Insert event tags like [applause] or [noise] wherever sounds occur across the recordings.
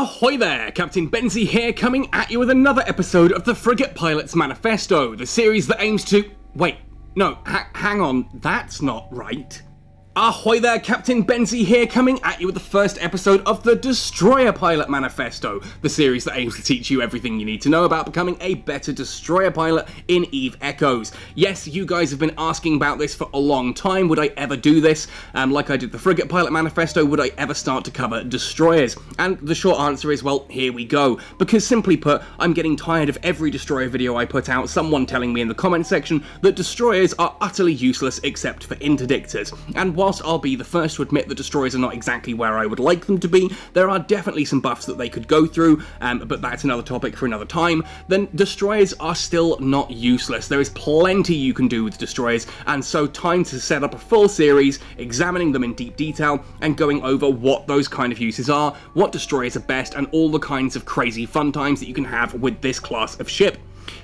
Ahoy there! Captain Benzie here, coming at you with another episode of the Frigate Pilot's Manifesto, the series that aims to. Wait, no, ha- hang on, that's not right. Ahoy there, Captain Benzie here, coming at you with the first episode of the Destroyer Pilot Manifesto, the series that aims to teach you everything you need to know about becoming a better destroyer pilot in EVE Echoes. Yes, you guys have been asking about this for a long time. Would I ever do this? Um, like I did the Frigate Pilot Manifesto, would I ever start to cover destroyers? And the short answer is, well, here we go. Because simply put, I'm getting tired of every destroyer video I put out, someone telling me in the comment section that destroyers are utterly useless except for interdictors. And whilst I'll be the first to admit that destroyers are not exactly where I would like them to be, there are definitely some buffs that they could go through, um, but that's another topic for another time, then destroyers are still not useless. There is plenty you can do with destroyers, and so time to set up a full series, examining them in deep detail, and going over what those kind of uses are, what destroyers are best, and all the kinds of crazy fun times that you can have with this class of ship.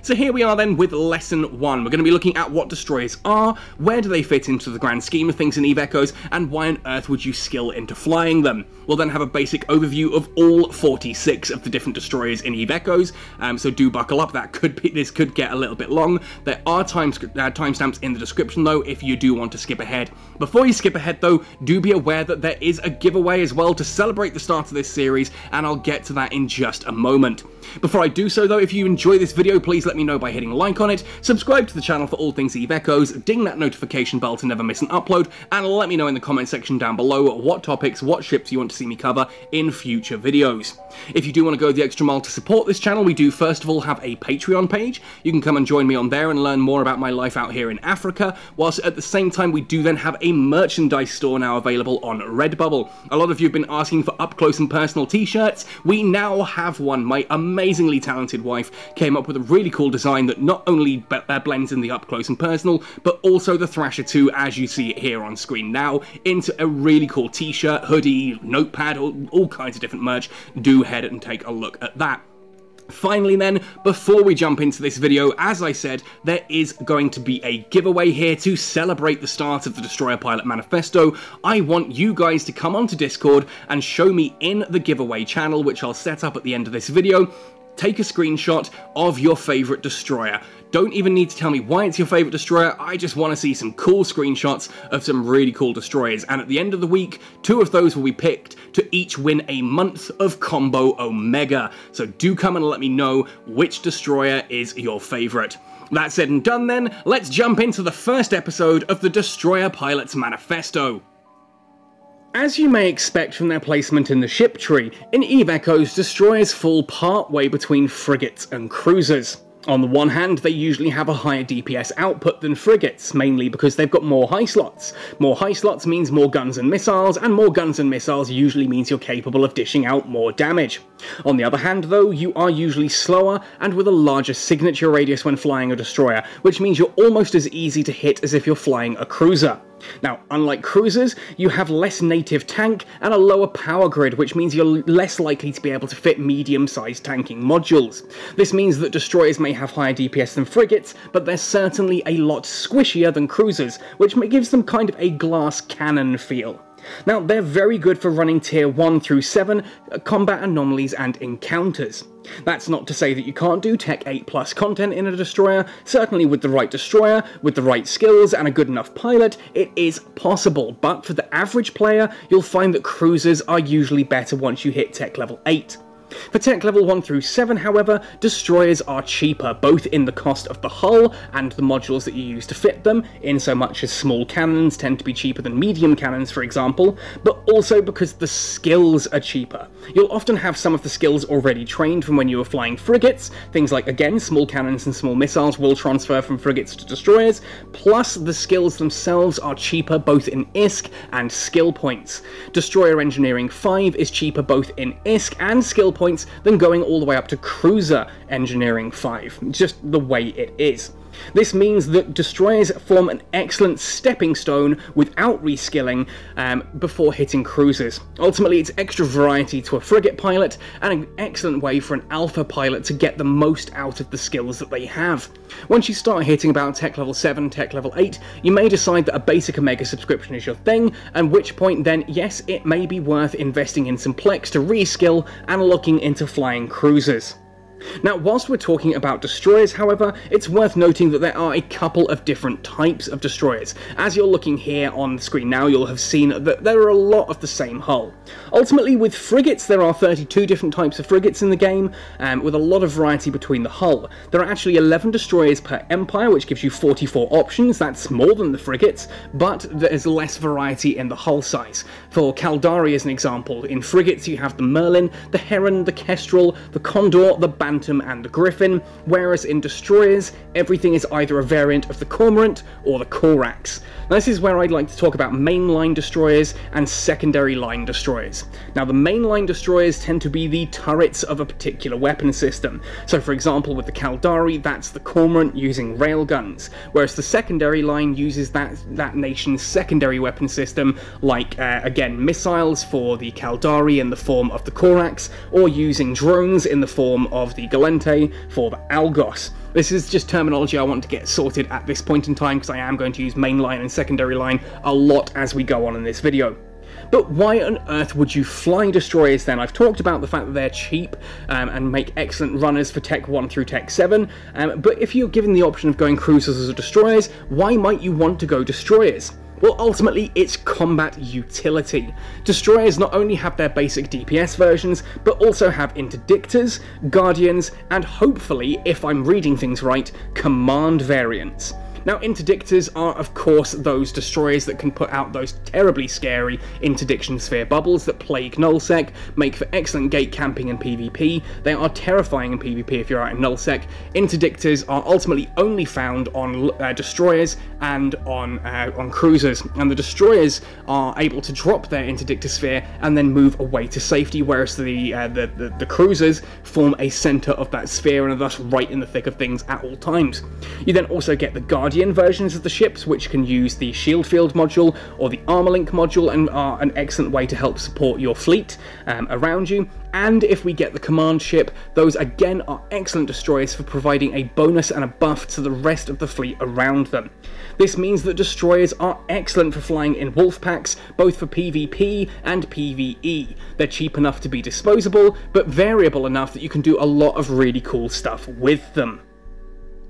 So here we are then with lesson one. We're going to be looking at what destroyers are, where do they fit into the grand scheme of things in Eve Echoes, and why on earth would you skill into flying them. We'll then have a basic overview of all 46 of the different destroyers in Eve Echoes, um, so do buckle up, that could be, this could get a little bit long. There are time, uh, timestamps in the description though, if you do want to skip ahead. Before you skip ahead though, do be aware that there is a giveaway as well to celebrate the start of this series, and I'll get to that in just a moment. Before I do so though, if you enjoy this video, please let me know by hitting like on it, subscribe to the channel for all things Eve Echoes, ding that notification bell to never miss an upload, and let me know in the comment section down below what topics, what ships you want to see me cover in future videos. If you do want to go the extra mile to support this channel, we do first of all have a Patreon page. You can come and join me on there and learn more about my life out here in Africa, whilst at the same time we do then have a merchandise store now available on Redbubble. A lot of you have been asking for up close and personal t-shirts. We now have one. My amazingly talented wife came up with a really cool design that not only uh, blends in the up close and personal, but also the Thrasher 2 as you see it here on screen now into a really cool t-shirt, hoodie, notepad, all, all kinds of different merch. Do head and take a look at that. Finally then, before we jump into this video, as I said, there is going to be a giveaway here to celebrate the start of the Destroyer Pilot Manifesto. I want you guys to come onto Discord and show me in the giveaway channel, which I'll set up at the end of this video, take a screenshot of your favourite destroyer. Don't even need to tell me why it's your favourite destroyer, I just want to see some cool screenshots of some really cool destroyers. And at the end of the week, two of those will be picked to each win a month of Combo Omega. So do come and let me know which destroyer is your favourite. That said and done then, let's jump into the first episode of the Destroyer Pilot's Manifesto. As you may expect from their placement in the ship tree, in Eve Echoes, destroyers fall partway between frigates and cruisers. On the one hand, they usually have a higher DPS output than frigates, mainly because they've got more high slots. More high slots means more guns and missiles, and more guns and missiles usually means you're capable of dishing out more damage. On the other hand, though, you are usually slower and with a larger signature radius when flying a destroyer, which means you're almost as easy to hit as if you're flying a cruiser. Now, unlike cruisers, you have less native tank and a lower power grid, which means you're less likely to be able to fit medium-sized tanking modules. This means that destroyers may have higher DPS than frigates, but they're certainly a lot squishier than cruisers, which gives them kind of a glass cannon feel. Now, they're very good for running tier 1 through 7 uh, combat anomalies and encounters. That's not to say that you can't do Tech 8 plus content in a destroyer, certainly with the right destroyer, with the right skills and a good enough pilot, it is possible, but for the average player, you'll find that cruisers are usually better once you hit Tech level 8. For tech level 1 through 7, however, destroyers are cheaper, both in the cost of the hull and the modules that you use to fit them, in so much as small cannons tend to be cheaper than medium cannons, for example, but also because the skills are cheaper. You'll often have some of the skills already trained from when you were flying frigates, things like, again, small cannons and small missiles will transfer from frigates to destroyers, plus the skills themselves are cheaper both in ISK and skill points. Destroyer Engineering 5 is cheaper both in ISK and skill points than going all the way up to Cruiser Engineering 5, just the way it is. This means that destroyers form an excellent stepping stone without reskilling um, before hitting cruisers. Ultimately, it's extra variety to a frigate pilot and an excellent way for an alpha pilot to get the most out of the skills that they have. Once you start hitting about tech level 7, tech level 8, you may decide that a basic Omega subscription is your thing, at which point then, yes, it may be worth investing in some Plex to reskill and looking into flying cruisers. Now, whilst we're talking about destroyers, however, it's worth noting that there are a couple of different types of destroyers. As you're looking here on the screen now, you'll have seen that there are a lot of the same hull. Ultimately, with frigates, there are 32 different types of frigates in the game, um, with a lot of variety between the hull. There are actually 11 destroyers per empire, which gives you 44 options, that's more than the frigates, but there's less variety in the hull size. For Caldari as an example, in frigates you have the Merlin, the Heron, the Kestrel, the Condor, the Bantam and the Griffin, whereas in destroyers, everything is either a variant of the Cormorant or the Corax. Now, this is where I'd like to talk about mainline destroyers and secondary line destroyers. Now, the mainline destroyers tend to be the turrets of a particular weapon system. So, for example, with the Caldari, that's the Cormorant using railguns, whereas the secondary line uses that, that nation's secondary weapon system, like, uh, again, missiles for the Caldari in the form of the Corax, or using drones in the form of the Gallente for the Algos. This is just terminology I want to get sorted at this point in time because I am going to use mainline and secondary line a lot as we go on in this video. But why on earth would you fly destroyers then? I've talked about the fact that they're cheap um, and make excellent runners for Tech 1 through Tech 7, um, but if you're given the option of going cruisers or destroyers, why might you want to go destroyers? Well, ultimately, it's combat utility. Destroyers not only have their basic DPS versions, but also have interdictors, guardians, and hopefully, if I'm reading things right, command variants. Now, interdictors are, of course, those destroyers that can put out those terribly scary interdiction sphere bubbles that plague nullsec, make for excellent gate camping in PvP. They are terrifying in PvP if you're out in nullsec. Interdictors are ultimately only found on uh, destroyers and on uh, on cruisers, and the destroyers are able to drop their interdictor sphere and then move away to safety, whereas the uh, the, the, the cruisers form a center of that sphere and are thus right in the thick of things at all times. You then also get the guardian Guardian versions of the ships, which can use the Shield Field module or the Armor Link module and are an excellent way to help support your fleet um, around you. And if we get the command ship, those again are excellent destroyers for providing a bonus and a buff to the rest of the fleet around them. This means that destroyers are excellent for flying in wolf packs, both for PvP and PvE. They're cheap enough to be disposable, but variable enough that you can do a lot of really cool stuff with them.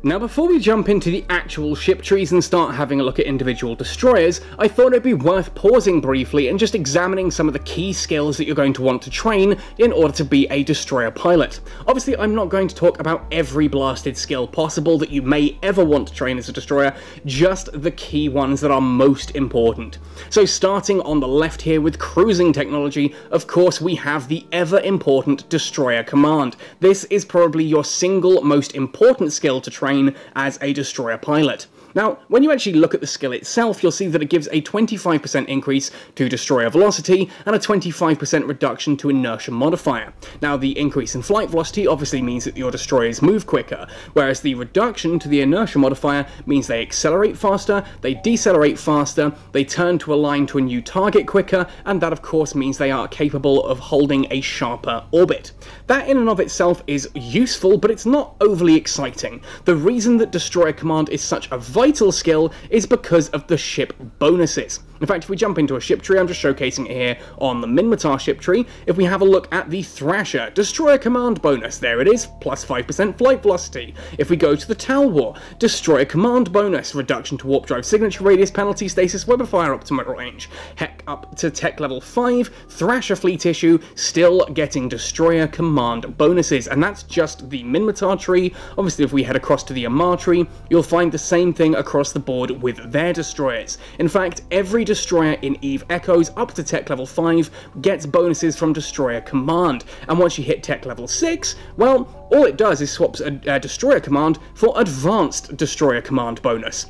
Now before we jump into the actual ship trees and start having a look at individual destroyers, I thought it'd be worth pausing briefly and just examining some of the key skills that you're going to want to train in order to be a destroyer pilot. Obviously I'm not going to talk about every blasted skill possible that you may ever want to train as a destroyer, just the key ones that are most important. So starting on the left here with cruising technology, of course we have the ever important destroyer command. This is probably your single most important skill to train as a destroyer pilot. Now, when you actually look at the skill itself, you'll see that it gives a 25% increase to destroyer velocity and a 25% reduction to inertia modifier. Now, the increase in flight velocity obviously means that your destroyers move quicker, whereas the reduction to the inertia modifier means they accelerate faster, they decelerate faster, they turn to align to a new target quicker, and that of course means they are capable of holding a sharper orbit. That in and of itself is useful, but it's not overly exciting. The reason that Destroyer Command is such a vital vital skill is because of the ship bonuses. In fact, if we jump into a ship tree, I'm just showcasing it here on the Minmatar ship tree, if we have a look at the Thrasher, Destroyer Command bonus, there it is, plus 5% flight velocity. If we go to the Talwar, Destroyer Command bonus, reduction to warp drive signature radius penalty, stasis weapon fire optimal range. Heck, up to tech level 5, Thrasher fleet issue, still getting Destroyer Command bonuses, and that's just the Minmatar tree. Obviously, if we head across to the Amarr tree, you'll find the same thing across the board with their destroyers. In fact, every destroyer in EVE Echoes up to tech level 5 gets bonuses from Destroyer Command, and once you hit tech level 6, well, all it does is swaps a, a Destroyer Command for Advanced Destroyer Command bonus.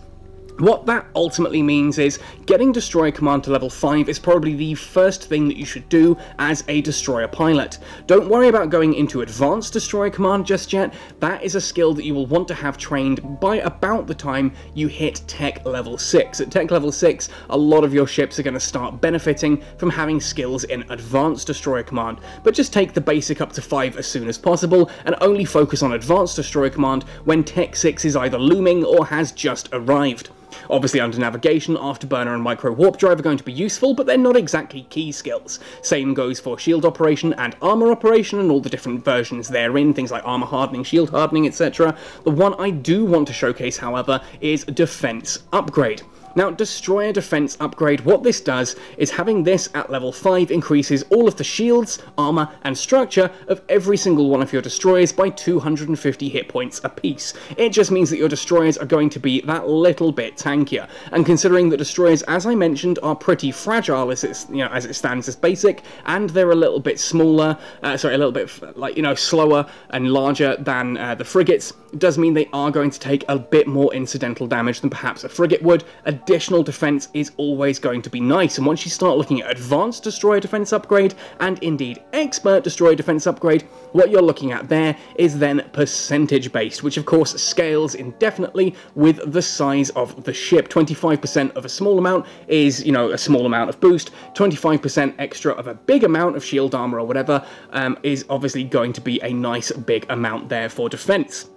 What that ultimately means is getting Destroyer Command to level 5 is probably the first thing that you should do as a Destroyer pilot. Don't worry about going into Advanced Destroyer Command just yet, that is a skill that you will want to have trained by about the time you hit Tech level 6. At Tech level 6, a lot of your ships are going to start benefiting from having skills in Advanced Destroyer Command, but just take the basic up to 5 as soon as possible, and only focus on Advanced Destroyer Command when Tech 6 is either looming or has just arrived. Obviously under navigation, Afterburner and Micro Warp Drive are going to be useful, but they're not exactly key skills. Same goes for shield operation and armor operation and all the different versions therein, things like armor hardening, shield hardening, etc. The one I do want to showcase, however, is defense upgrade. Now, Destroyer Defense upgrade, what this does is having this at level 5 increases all of the shields, armor, and structure of every single one of your destroyers by 250 hit points apiece. It just means that your destroyers are going to be that little bit tankier, and considering that destroyers, as I mentioned, are pretty fragile as it, you know, as it stands as basic, and they're a little bit smaller, uh, sorry, a little bit, like, you know, slower and larger than uh, the frigates, does mean they are going to take a bit more incidental damage than perhaps a frigate would. Additional defense is always going to be nice, and once you start looking at advanced destroyer defense upgrade, and indeed expert destroyer defense upgrade, what you're looking at there is then percentage based, which of course scales indefinitely with the size of the ship. 25% of a small amount is, you know, a small amount of boost, 25% extra of a big amount of shield armor or whatever um, is obviously going to be a nice big amount there for defense.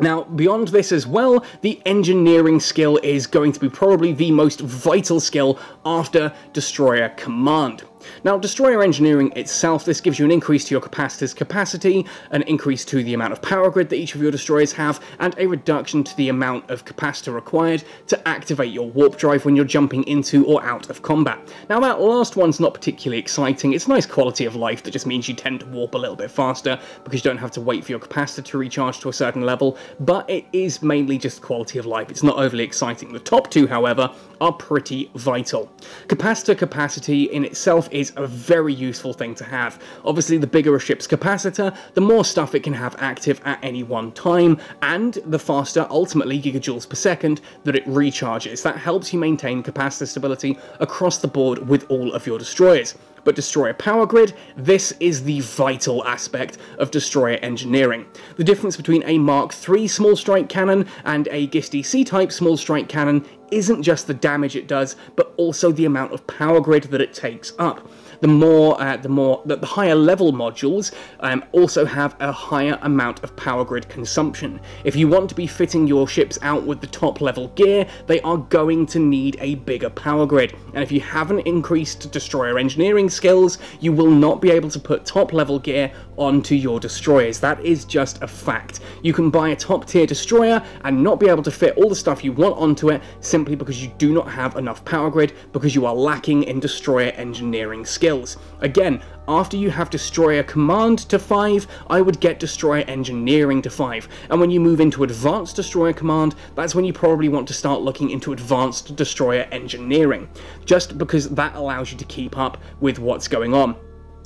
Now, beyond this as well, the engineering skill is going to be probably the most vital skill after Destroyer Command. Now, Destroyer Engineering itself, this gives you an increase to your capacitor's capacity, an increase to the amount of power grid that each of your destroyers have, and a reduction to the amount of capacitor required to activate your warp drive when you're jumping into or out of combat. Now, that last one's not particularly exciting. It's nice quality of life that just means you tend to warp a little bit faster because you don't have to wait for your capacitor to recharge to a certain level, but it is mainly just quality of life. It's not overly exciting. The top two, however, are pretty vital. Capacitor capacity in itself is a very useful thing to have. Obviously, the bigger a ship's capacitor, the more stuff it can have active at any one time, and the faster, ultimately, gigajoules per second that it recharges. That helps you maintain capacitor stability across the board with all of your destroyers but destroyer power grid, this is the vital aspect of destroyer engineering. The difference between a Mark III small strike cannon and a Gistii C-type small strike cannon isn't just the damage it does, but also the amount of power grid that it takes up the more uh, the more the, the higher level modules um, also have a higher amount of power grid consumption. If you want to be fitting your ships out with the top level gear, they are going to need a bigger power grid. And if you haven't increased destroyer engineering skills, you will not be able to put top level gear onto your destroyers. That is just a fact. You can buy a top tier destroyer and not be able to fit all the stuff you want onto it simply because you do not have enough power grid because you are lacking in destroyer engineering skills. Again, after you have Destroyer Command to 5, I would get Destroyer Engineering to 5. And when you move into Advanced Destroyer Command, that's when you probably want to start looking into Advanced Destroyer Engineering, just because that allows you to keep up with what's going on.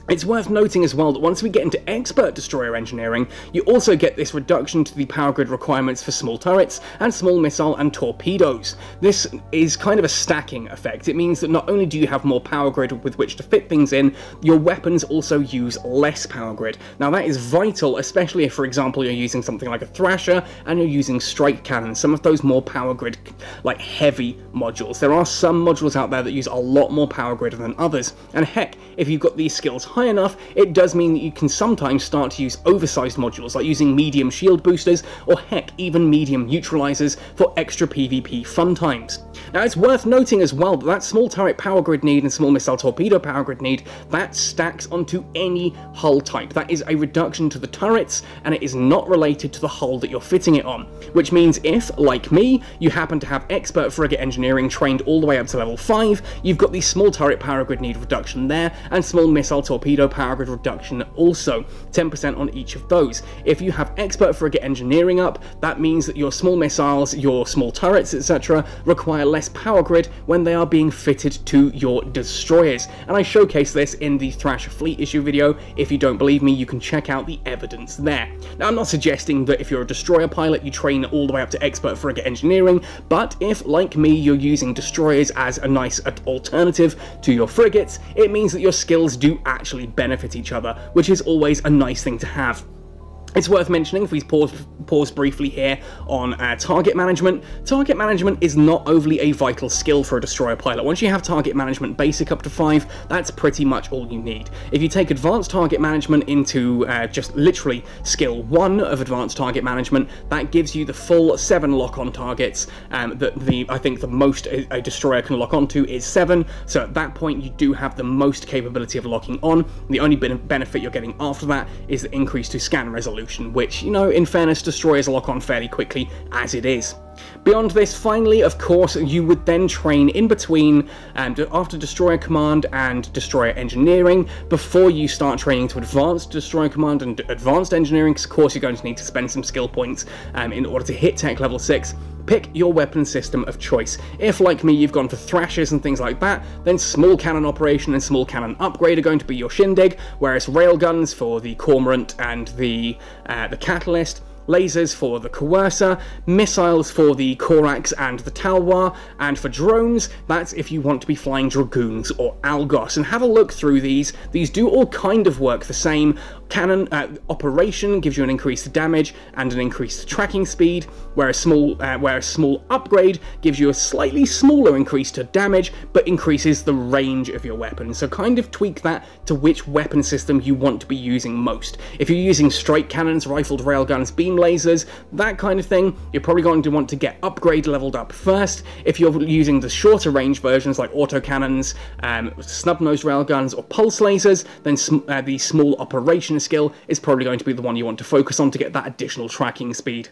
It's worth noting as well that once we get into expert destroyer engineering, you also get this reduction to the power grid requirements for small turrets and small missile and torpedoes. This is kind of a stacking effect. It means that not only do you have more power grid with which to fit things in, your weapons also use less power grid. Now that is vital, especially if, for example, you're using something like a Thrasher and you're using strike cannons, some of those more power grid, like heavy modules. There are some modules out there that use a lot more power grid than others, and heck, if you've got these skills high enough, it does mean that you can sometimes start to use oversized modules, like using medium shield boosters, or heck, even medium neutralizers for extra PvP fun times. Now it's worth noting as well that that small turret power grid need and small missile torpedo power grid need, that stacks onto any hull type. That is a reduction to the turrets, and it is not related to the hull that you're fitting it on. Which means if, like me, you happen to have expert frigate engineering trained all the way up to level 5, you've got the small turret power grid need reduction there, and small missile torpedo power grid reduction also, 10% on each of those. If you have expert frigate engineering up, that means that your small missiles, your small turrets, etc., require less power grid when they are being fitted to your destroyers. And I showcase this in the Thrasher Fleet issue video. If you don't believe me, you can check out the evidence there. Now, I'm not suggesting that if you're a destroyer pilot, you train all the way up to expert frigate engineering, but if, like me, you're using destroyers as a nice alternative to your frigates, it means that your skills do actually benefit each other, which is always a nice thing to have. It's worth mentioning, if we pause, pause briefly here on uh, target management, target management is not overly a vital skill for a destroyer pilot. Once you have target management basic up to 5, that's pretty much all you need. If you take advanced target management into uh, just literally skill 1 of advanced target management, that gives you the full 7 lock-on targets um, that the I think the most a, a destroyer can lock onto is 7, so at that point you do have the most capability of locking on. The only benefit you're getting after that is the increase to scan resolution which, you know, in fairness, destroyers lock on fairly quickly as it is. Beyond this, finally, of course, you would then train in between um, after Destroyer Command and Destroyer Engineering before you start training to Advanced Destroyer Command and Advanced Engineering, because of course you're going to need to spend some skill points um, in order to hit Tech Level 6 pick your weapon system of choice. If, like me, you've gone for thrashers and things like that, then small cannon operation and small cannon upgrade are going to be your shindig, whereas railguns for the cormorant and the uh, the catalyst lasers for the Coercer, missiles for the Corax and the Talwar, and for drones, that's if you want to be flying Dragoons or Algos. And have a look through these. These do all kind of work the same. Cannon uh, operation gives you an increased damage and an increased tracking speed, where a small uh, where a small upgrade gives you a slightly smaller increase to damage, but increases the range of your weapon. So kind of tweak that to which weapon system you want to be using most. If you're using strike cannons, rifled railguns, beam lasers, that kind of thing, you're probably going to want to get upgrade leveled up first. If you're using the shorter range versions like autocannons, um, snub-nosed railguns, or pulse lasers, then sm uh, the small operation skill is probably going to be the one you want to focus on to get that additional tracking speed.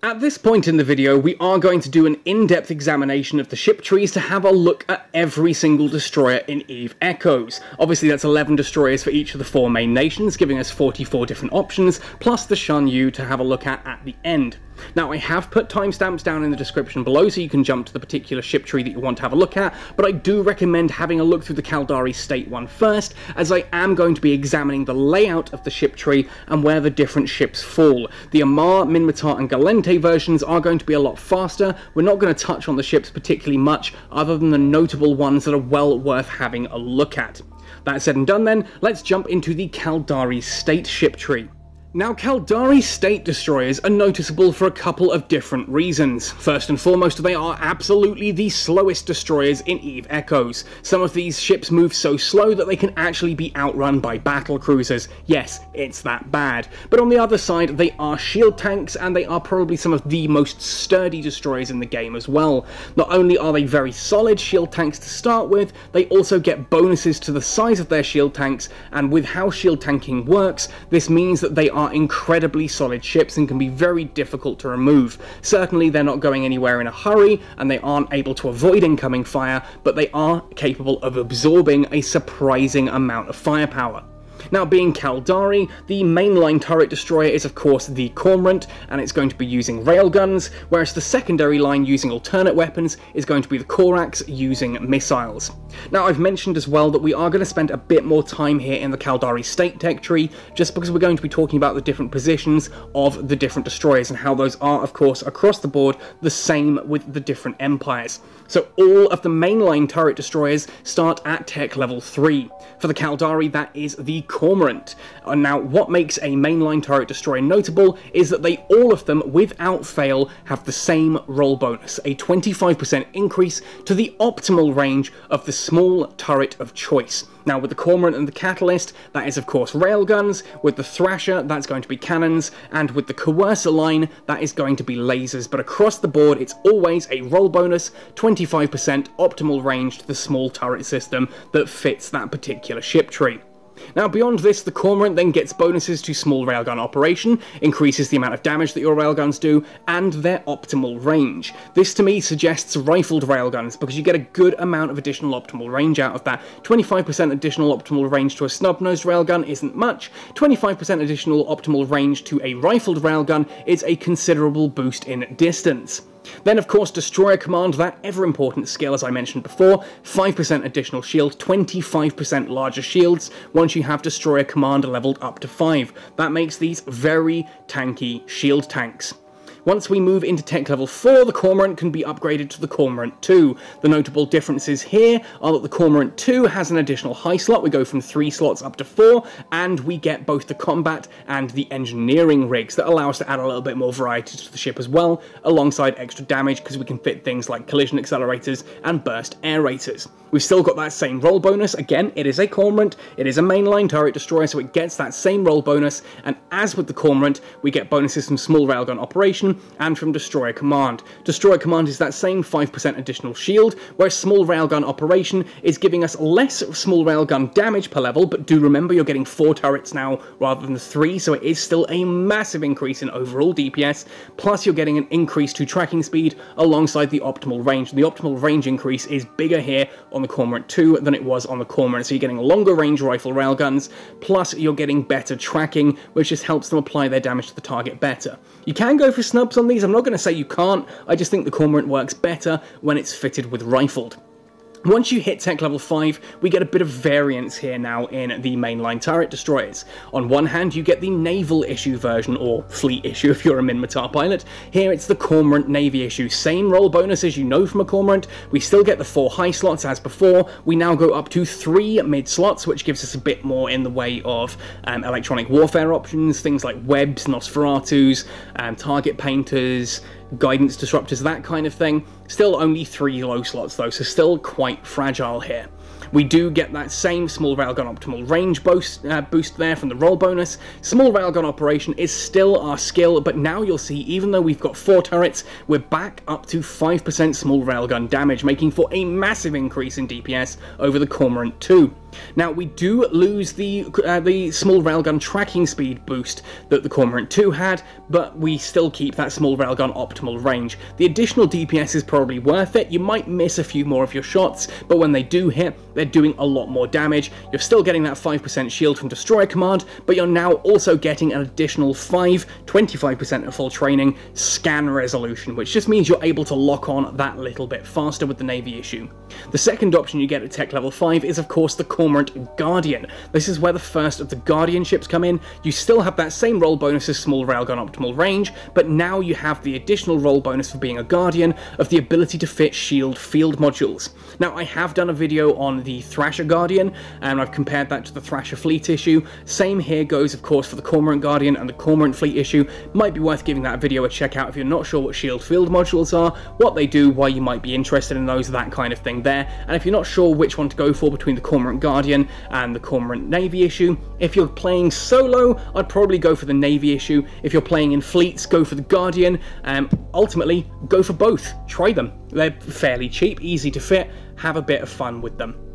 At this point in the video, we are going to do an in-depth examination of the ship trees to have a look at every single destroyer in EVE Echoes. Obviously that's 11 destroyers for each of the four main nations, giving us 44 different options, plus the Xianyue to have a look at at the end. Now, I have put timestamps down in the description below so you can jump to the particular ship tree that you want to have a look at, but I do recommend having a look through the Caldari State one first, as I am going to be examining the layout of the ship tree and where the different ships fall. The Amarr, Minmatar and Versions are going to be a lot faster. We're not going to touch on the ships particularly much, other than the notable ones that are well worth having a look at. That said and done then, let's jump into the Caldari State ship tree. Now, Caldari State Destroyers are noticeable for a couple of different reasons. First and foremost, they are absolutely the slowest destroyers in EVE Echoes. Some of these ships move so slow that they can actually be outrun by battle cruisers. Yes, it's that bad. But on the other side, they are shield tanks, and they are probably some of the most sturdy destroyers in the game as well. Not only are they very solid shield tanks to start with, they also get bonuses to the size of their shield tanks, and with how shield tanking works, this means that they are incredibly solid ships and can be very difficult to remove. Certainly they're not going anywhere in a hurry and they aren't able to avoid incoming fire, but they are capable of absorbing a surprising amount of firepower. Now, being Caldari, the mainline turret destroyer is of course the Cormorant, and it's going to be using railguns, whereas the secondary line using alternate weapons is going to be the Corax using missiles. Now, I've mentioned as well that we are going to spend a bit more time here in the Caldari state tech tree, just because we're going to be talking about the different positions of the different destroyers and how those are, of course, across the board the same with the different empires. So all of the mainline turret destroyers start at tech level 3. For the Caldari, that is the Cormorant. And uh, now, what makes a mainline turret destroyer notable is that they all of them, without fail, have the same roll bonus, a 25% increase to the optimal range of the small turret of choice. Now with the Cormorant and the Catalyst, that is of course railguns, with the Thrasher, that's going to be cannons, and with the Coercer line, that is going to be lasers, but across the board it's always a roll bonus, 25% optimal range to the small turret system that fits that particular ship tree. Now, beyond this, the Cormorant then gets bonuses to small railgun operation, increases the amount of damage that your railguns do, and their optimal range. This to me suggests rifled railguns because you get a good amount of additional optimal range out of that. 25% additional optimal range to a snub-nosed railgun isn't much, 25% additional optimal range to a rifled railgun is a considerable boost in distance. Then, of course, Destroyer Command, that ever important skill as I mentioned before, 5% additional shield, 25% larger shields once you have Destroyer Command leveled up to 5. That makes these very tanky shield tanks. Once we move into tech level 4, the Cormorant can be upgraded to the Cormorant 2. The notable differences here are that the Cormorant 2 has an additional high slot, we go from 3 slots up to 4, and we get both the combat and the engineering rigs that allow us to add a little bit more variety to the ship as well, alongside extra damage because we can fit things like collision accelerators and burst aerators. We've still got that same roll bonus, again, it is a Cormorant, it is a mainline turret destroyer, so it gets that same roll bonus, and as with the Cormorant, we get bonuses from small railgun operation, and from Destroyer Command. Destroyer Command is that same 5% additional shield, whereas Small Railgun Operation is giving us less small railgun damage per level, but do remember you're getting 4 turrets now rather than 3, so it is still a massive increase in overall DPS, plus you're getting an increase to tracking speed alongside the optimal range. The optimal range increase is bigger here on the Cormorant 2 than it was on the Cormorant, so you're getting longer range rifle railguns, plus you're getting better tracking, which just helps them apply their damage to the target better. You can go for on these, I'm not going to say you can't, I just think the Cormorant works better when it's fitted with rifled. Once you hit tech level 5, we get a bit of variance here now in the mainline turret destroyers. On one hand, you get the naval issue version, or fleet issue [laughs] if you're a Minmatar pilot. Here it's the Cormorant Navy issue. Same roll bonus as you know from a Cormorant. We still get the 4 high slots as before. We now go up to 3 mid slots, which gives us a bit more in the way of um, electronic warfare options, things like webs, Nosferatus, um, target painters, guidance disruptors, that kind of thing. Still only three low slots though, so still quite fragile here. We do get that same small railgun optimal range boost, uh, boost there from the roll bonus. Small railgun operation is still our skill, but now you'll see even though we've got 4 turrets, we're back up to 5% small railgun damage, making for a massive increase in DPS over the Cormorant 2. Now, we do lose the, uh, the small railgun tracking speed boost that the Cormorant 2 had, but we still keep that small railgun optimal range. The additional DPS is probably worth it, you might miss a few more of your shots, but when they do hit, they're doing a lot more damage. You're still getting that 5% shield from Destroyer Command, but you're now also getting an additional 5, 25% of full training scan resolution, which just means you're able to lock on that little bit faster with the Navy issue. The second option you get at tech level 5 is of course the Cormorant Guardian. This is where the first of the Guardian ships come in. You still have that same roll bonus as small railgun optimal range, but now you have the additional roll bonus for being a Guardian of the ability to fit shield field modules. Now I have done a video on the Thrasher Guardian, and I've compared that to the Thrasher Fleet issue. Same here goes of course for the Cormorant Guardian and the Cormorant Fleet issue. Might be worth giving that video a check out if you're not sure what shield field modules are, what they do, why you might be interested in those, that kind of thing there. And if you're not sure which one to go for between the Cormorant Guardian and the Cormorant Navy issue, if you're playing solo, I'd probably go for the Navy issue. If you're playing in fleets, go for the Guardian. Um, ultimately, go for both. Try them. They're fairly cheap, easy to fit, have a bit of fun with them.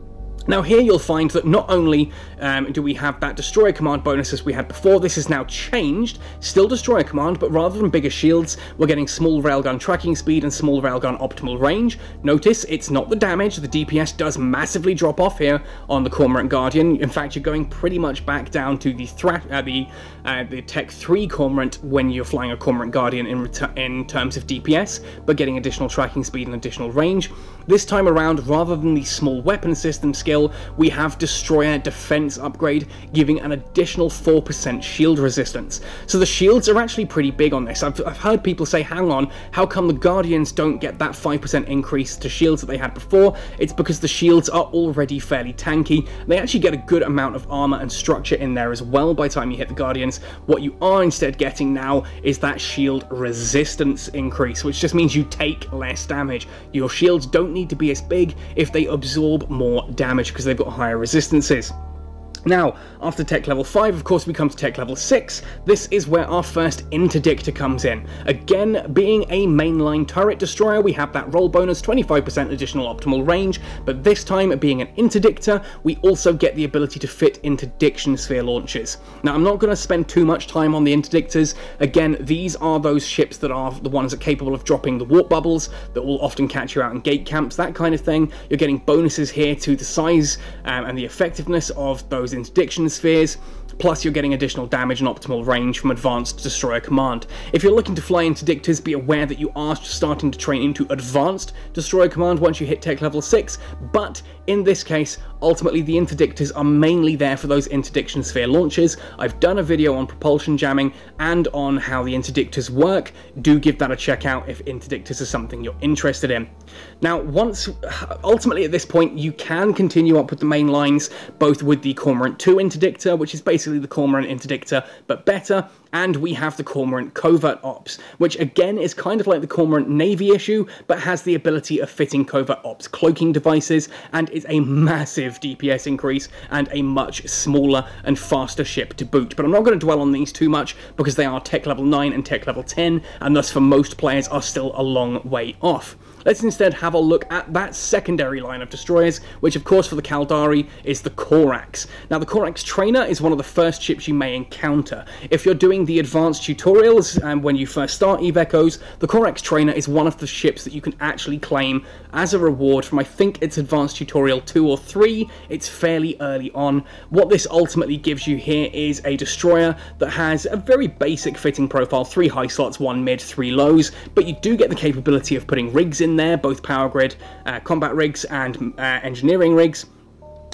Now here you'll find that not only um, do we have that Destroyer Command bonus as we had before, this is now changed, still Destroyer Command, but rather than bigger shields, we're getting small railgun tracking speed and small railgun optimal range. Notice it's not the damage, the DPS does massively drop off here on the Cormorant Guardian, in fact you're going pretty much back down to the, uh, the, uh, the Tech 3 Cormorant when you're flying a Cormorant Guardian in, in terms of DPS, but getting additional tracking speed and additional range. This time around, rather than the small weapon system skill, we have Destroyer Defense upgrade, giving an additional 4% shield resistance. So the shields are actually pretty big on this. I've, I've heard people say, hang on, how come the Guardians don't get that 5% increase to shields that they had before? It's because the shields are already fairly tanky. They actually get a good amount of armor and structure in there as well by the time you hit the Guardians. What you are instead getting now is that shield resistance increase, which just means you take less damage. Your shields don't need to be as big if they absorb more damage because they've got higher resistances. Now, after tech level 5, of course, we come to tech level 6. This is where our first interdictor comes in. Again, being a mainline turret destroyer, we have that roll bonus, 25% additional optimal range, but this time, being an interdictor, we also get the ability to fit interdiction sphere launches. Now, I'm not going to spend too much time on the interdictors. Again, these are those ships that are the ones that are capable of dropping the warp bubbles that will often catch you out in gate camps, that kind of thing. You're getting bonuses here to the size um, and the effectiveness of those interdiction spheres, plus you're getting additional damage and optimal range from Advanced Destroyer Command. If you're looking to fly interdictors, be aware that you are starting to train into Advanced Destroyer Command once you hit tech level 6, but in this case, ultimately the interdictors are mainly there for those interdiction sphere launches. I've done a video on propulsion jamming and on how the interdictors work. Do give that a check out if interdictors are something you're interested in. Now, once, ultimately at this point, you can continue up with the main lines, both with the Cormorant 2 interdictor, which is basically the Cormorant interdictor, but better, and we have the Cormorant Covert Ops, which again is kind of like the Cormorant Navy issue, but has the ability of fitting Covert Ops cloaking devices, and is a massive DPS increase, and a much smaller and faster ship to boot. But I'm not going to dwell on these too much, because they are tech level 9 and tech level 10, and thus for most players are still a long way off. Let's instead have a look at that secondary line of destroyers, which of course for the Caldari is the Corax. Now the Corax Trainer is one of the first ships you may encounter. If you're doing the advanced tutorials and um, when you first start Eve Echoes, the Corax Trainer is one of the ships that you can actually claim as a reward from I think it's advanced tutorial 2 or 3, it's fairly early on. What this ultimately gives you here is a destroyer that has a very basic fitting profile, 3 high slots, 1 mid, 3 lows, but you do get the capability of putting rigs in there, both power grid, uh, combat rigs, and uh, engineering rigs.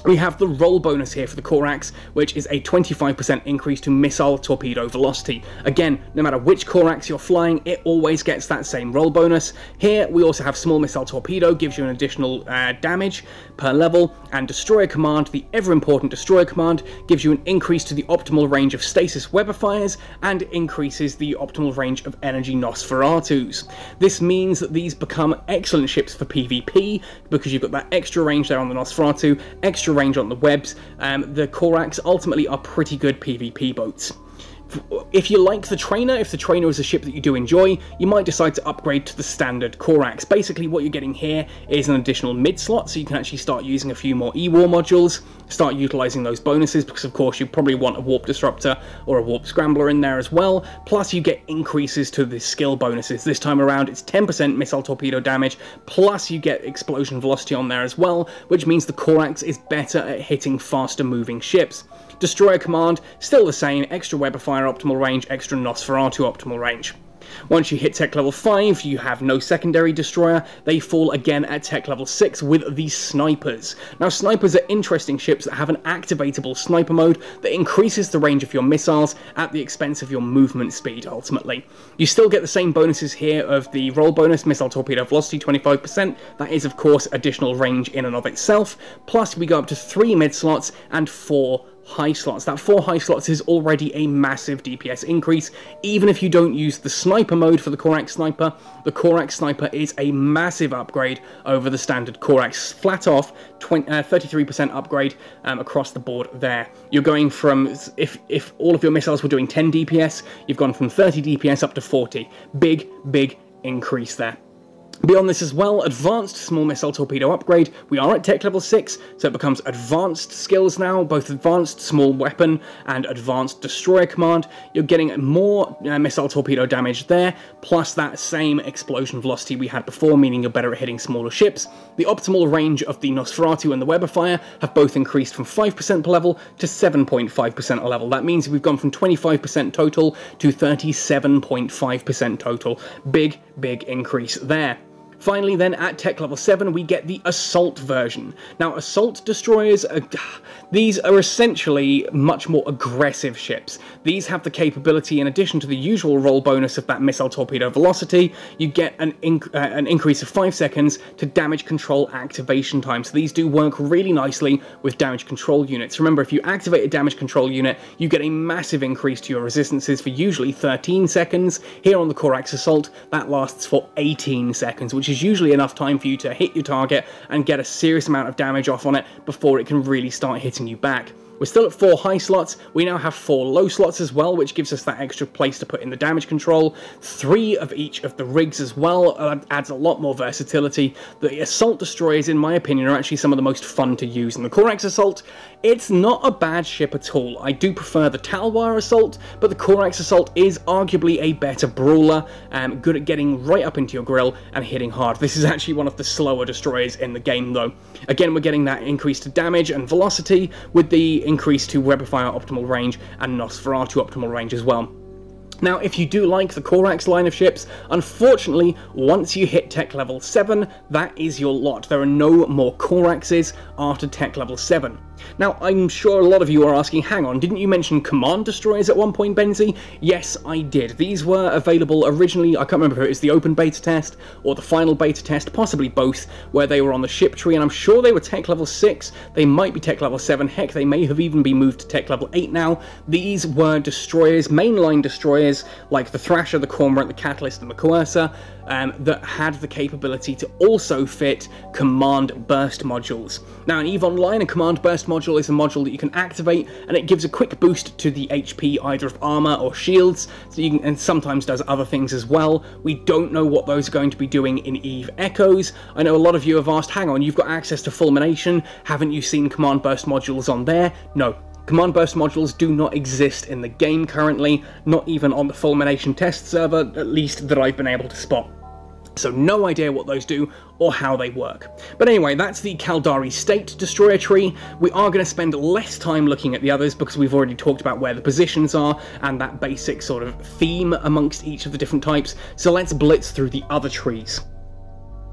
We have the roll bonus here for the Corax, which is a 25% increase to missile torpedo velocity. Again, no matter which Corax you're flying, it always gets that same roll bonus. Here, we also have small missile torpedo, gives you an additional uh, damage per level, and destroyer command, the ever-important destroyer command, gives you an increase to the optimal range of stasis Webifiers, and increases the optimal range of energy Nosferatus. This means that these become excellent ships for PvP, because you've got that extra range there on the Nosferatu, extra extra range on the webs, um, the Corax ultimately are pretty good PvP boats. If you like the trainer, if the trainer is a ship that you do enjoy, you might decide to upgrade to the standard Corax. Basically what you're getting here is an additional mid slot, so you can actually start using a few more E-War modules, start utilising those bonuses, because of course you probably want a Warp Disruptor or a Warp Scrambler in there as well, plus you get increases to the skill bonuses. This time around it's 10% missile torpedo damage, plus you get explosion velocity on there as well, which means the Corax is better at hitting faster moving ships. Destroyer command, still the same, extra Webifier optimal range, extra Nosferatu optimal range. Once you hit tech level 5, you have no secondary destroyer, they fall again at tech level 6 with the snipers. Now snipers are interesting ships that have an activatable sniper mode that increases the range of your missiles at the expense of your movement speed ultimately. You still get the same bonuses here of the roll bonus, missile torpedo velocity 25%, that is of course additional range in and of itself, plus we go up to 3 mid slots and 4 high slots. That 4 high slots is already a massive DPS increase. Even if you don't use the sniper mode for the Corax Sniper, the Corax Sniper is a massive upgrade over the standard Corax. Flat off, 33% uh, upgrade um, across the board there. You're going from, if, if all of your missiles were doing 10 DPS, you've gone from 30 DPS up to 40. Big, big increase there. Beyond this as well, Advanced Small Missile Torpedo Upgrade. We are at tech level 6, so it becomes Advanced skills now, both Advanced Small Weapon and Advanced Destroyer Command. You're getting more uh, missile torpedo damage there, plus that same explosion velocity we had before, meaning you're better at hitting smaller ships. The optimal range of the Nosferatu and the Webifier have both increased from 5% per level to 7.5% a level. That means we've gone from 25% total to 37.5% total. Big, big increase there. Finally then, at tech level 7, we get the Assault version. Now, Assault destroyers, are, these are essentially much more aggressive ships. These have the capability, in addition to the usual roll bonus of that missile torpedo velocity, you get an, inc uh, an increase of 5 seconds to damage control activation time. So these do work really nicely with damage control units. Remember, if you activate a damage control unit, you get a massive increase to your resistances for usually 13 seconds. Here on the Corax Assault, that lasts for 18 seconds, which is usually enough time for you to hit your target and get a serious amount of damage off on it before it can really start hitting you back. We're still at four high slots. We now have four low slots as well, which gives us that extra place to put in the damage control. Three of each of the rigs as well uh, adds a lot more versatility. The assault destroyers, in my opinion, are actually some of the most fun to use. And the Corax Assault, it's not a bad ship at all. I do prefer the Talwar Assault, but the Corax Assault is arguably a better brawler, um, good at getting right up into your grill and hitting hard. This is actually one of the slower destroyers in the game though. Again, we're getting that increased damage and velocity with the increase to Webifier optimal range and Nosferatu optimal range as well. Now, if you do like the Corax line of ships, unfortunately, once you hit tech level 7, that is your lot. There are no more Coraxes after tech level 7. Now, I'm sure a lot of you are asking, hang on, didn't you mention command destroyers at one point, Benzie? Yes, I did. These were available originally, I can't remember if it was the open beta test or the final beta test, possibly both, where they were on the ship tree, and I'm sure they were tech level 6, they might be tech level 7, heck, they may have even been moved to tech level 8 now. These were destroyers, mainline destroyers, like the Thrasher, the Cormorant, the Catalyst, and the Coercer, um, that had the capability to also fit command burst modules. Now in EVE Online, a command burst module is a module that you can activate and it gives a quick boost to the HP either of armor or shields, so you can, and sometimes does other things as well. We don't know what those are going to be doing in EVE Echoes. I know a lot of you have asked, hang on, you've got access to Fulmination, haven't you seen command burst modules on there? No, Command Burst modules do not exist in the game currently, not even on the Fulmination test server, at least that I've been able to spot. So no idea what those do or how they work. But anyway, that's the Caldari State Destroyer tree. We are going to spend less time looking at the others because we've already talked about where the positions are and that basic sort of theme amongst each of the different types. So let's blitz through the other trees.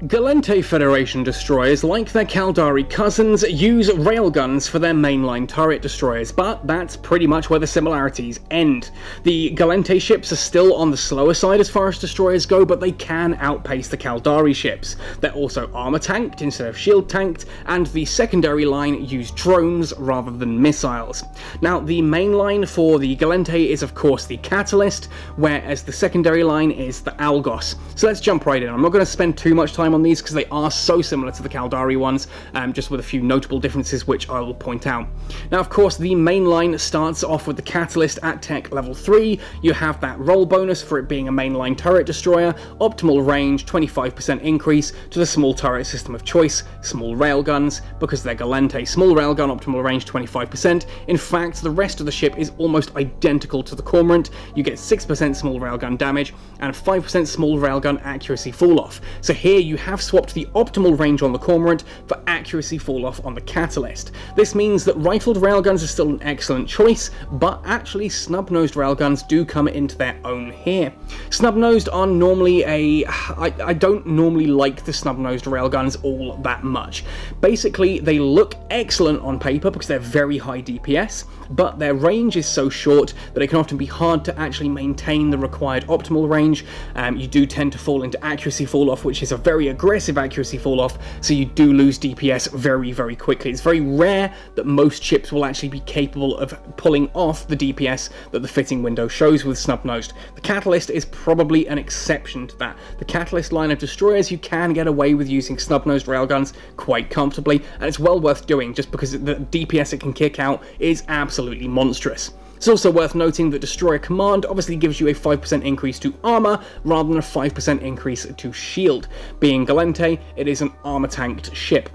Gallente Federation destroyers, like their Caldari cousins, use railguns for their mainline turret destroyers, but that's pretty much where the similarities end. The Gallente ships are still on the slower side as far as destroyers go, but they can outpace the Caldari ships. They're also armor tanked instead of shield tanked, and the secondary line use drones rather than missiles. Now, the main line for the Gallente is of course the Catalyst, whereas the secondary line is the Algos. So let's jump right in. I'm not going to spend too much time time on these because they are so similar to the Caldari ones, um, just with a few notable differences which I will point out. Now, of course, the main line starts off with the Catalyst at tech level 3. You have that role bonus for it being a mainline turret destroyer, optimal range, 25% increase to the small turret system of choice, small railguns, because they're Gallente Small railgun, optimal range, 25%. In fact, the rest of the ship is almost identical to the Cormorant. You get 6% small railgun damage and 5% small railgun accuracy fall off. So here you have swapped the optimal range on the Cormorant for accuracy fall-off on the Catalyst. This means that rifled railguns are still an excellent choice, but actually snub-nosed railguns do come into their own here. Snub-nosed are normally a... I, I don't normally like the snub-nosed railguns all that much. Basically, they look excellent on paper because they're very high DPS, but their range is so short that it can often be hard to actually maintain the required optimal range. Um, you do tend to fall into accuracy fall-off, which is a very aggressive accuracy fall off, so you do lose DPS very, very quickly. It's very rare that most chips will actually be capable of pulling off the DPS that the fitting window shows with Snub-Nosed. The Catalyst is probably an exception to that. The Catalyst line of destroyers, you can get away with using Snub-Nosed railguns quite comfortably, and it's well worth doing just because the DPS it can kick out is absolutely monstrous. It's also worth noting that Destroyer Command obviously gives you a 5% increase to armor rather than a 5% increase to shield. Being Gallente, it is an armor tanked ship.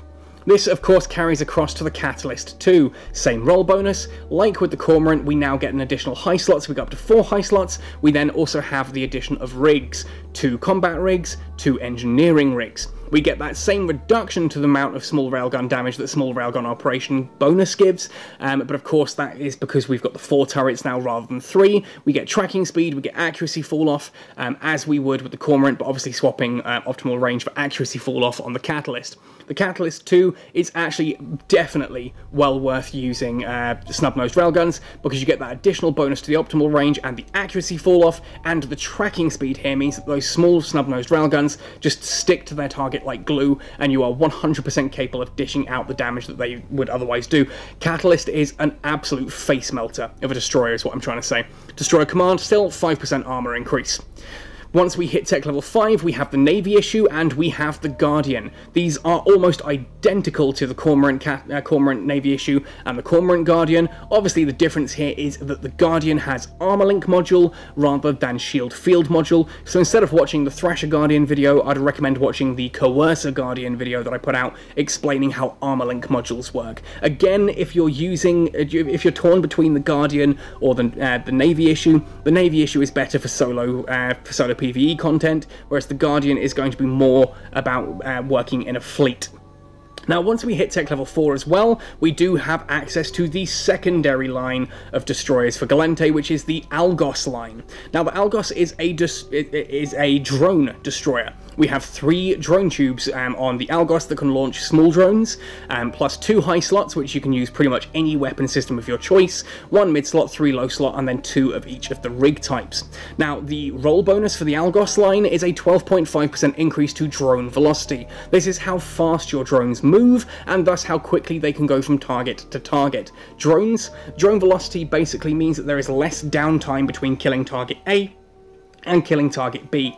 This, of course, carries across to the Catalyst too. Same role bonus. Like with the Cormorant, we now get an additional high slots. We go up to four high slots. We then also have the addition of rigs. Two combat rigs, two engineering rigs we get that same reduction to the amount of small railgun damage that small railgun operation bonus gives, um, but of course that is because we've got the four turrets now rather than three. We get tracking speed, we get accuracy fall off, um, as we would with the Cormorant, but obviously swapping uh, optimal range for accuracy fall off on the Catalyst. The Catalyst 2 is actually definitely well worth using uh, snub-nosed railguns because you get that additional bonus to the optimal range and the accuracy fall off, and the tracking speed here means that those small snub-nosed railguns just stick to their target like glue, and you are 100% capable of dishing out the damage that they would otherwise do. Catalyst is an absolute face melter of a destroyer, is what I'm trying to say. Destroyer command, still 5% armor increase. Once we hit tech level 5, we have the Navy issue and we have the Guardian. These are almost identical to the Cormorant, uh, Cormorant Navy issue and the Cormorant Guardian. Obviously, the difference here is that the Guardian has Armor Link module rather than Shield Field module. So instead of watching the Thrasher Guardian video, I'd recommend watching the Coercer Guardian video that I put out explaining how Armor Link modules work. Again, if you're using, if you're torn between the Guardian or the, uh, the Navy issue, the Navy issue is better for solo, uh, for solo PvE content, whereas the Guardian is going to be more about uh, working in a fleet. Now, once we hit tech level 4 as well, we do have access to the secondary line of destroyers for Gallente, which is the Algos line. Now, the Algos is a, is a drone destroyer. We have three drone tubes um, on the Algos that can launch small drones, um, plus two high slots, which you can use pretty much any weapon system of your choice, one mid slot, three low slot, and then two of each of the rig types. Now, the role bonus for the Algos line is a 12.5% increase to drone velocity. This is how fast your drones move, and thus how quickly they can go from target to target. Drones, drone velocity basically means that there is less downtime between killing target A and killing target B.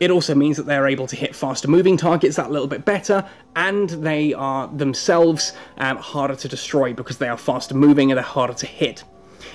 It also means that they're able to hit faster moving targets that little bit better, and they are themselves um, harder to destroy because they are faster moving and they're harder to hit.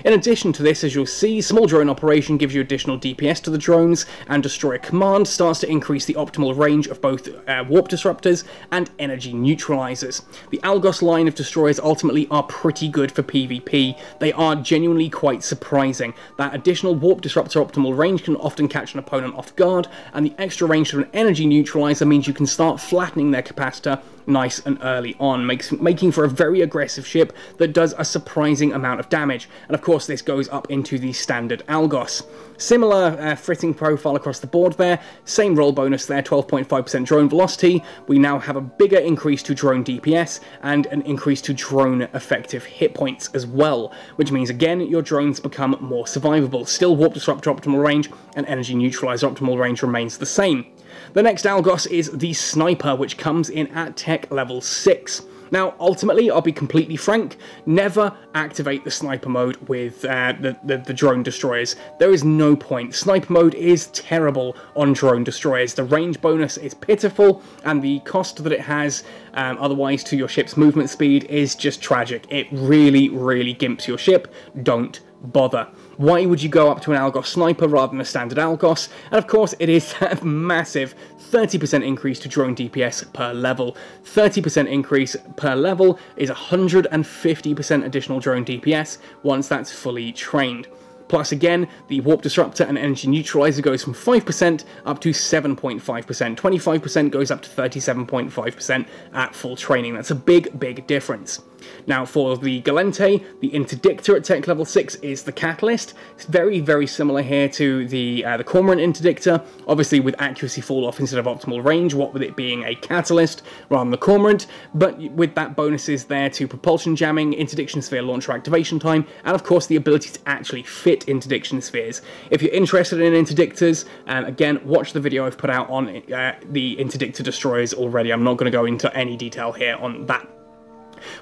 In addition to this, as you'll see, Small Drone Operation gives you additional DPS to the drones, and Destroyer Command starts to increase the optimal range of both uh, Warp Disruptors and Energy Neutralizers. The Algos line of destroyers ultimately are pretty good for PvP. They are genuinely quite surprising. That additional Warp Disruptor optimal range can often catch an opponent off guard, and the extra range of an Energy Neutralizer means you can start flattening their capacitor nice and early on, makes, making for a very aggressive ship that does a surprising amount of damage. And of course, this goes up into the standard Algos. Similar uh, fritting profile across the board there, same role bonus there, 12.5% drone velocity. We now have a bigger increase to drone DPS and an increase to drone effective hit points as well, which means again your drones become more survivable. Still warp disruptor optimal range and energy neutralizer optimal range remains the same. The next Algos is the Sniper, which comes in at tech level 6. Now, ultimately, I'll be completely frank, never activate the sniper mode with uh, the, the, the, drone destroyers. There is no point. Sniper mode is terrible on drone destroyers. The range bonus is pitiful, and the cost that it has um, otherwise to your ship's movement speed is just tragic. It really, really gimps your ship. Don't bother. Why would you go up to an Algos Sniper rather than a standard Algos? And of course, it is [laughs] that massive 30% increase to drone DPS per level. 30% increase per level is 150% additional drone DPS once that's fully trained. Plus again, the Warp Disruptor and Energy Neutralizer goes from 5% up to 7.5%. 25% goes up to 37.5% at full training. That's a big, big difference. Now for the Gallente, the Interdictor at tech level 6 is the Catalyst. It's very, very similar here to the, uh, the Cormorant Interdictor, obviously with accuracy fall off instead of optimal range, what with it being a Catalyst rather than the Cormorant, but with that bonuses there to propulsion jamming, interdiction sphere launcher activation time, and of course the ability to actually fit interdiction spheres. If you're interested in interdictors, um, again, watch the video I've put out on uh, the interdictor destroyers already. I'm not going to go into any detail here on that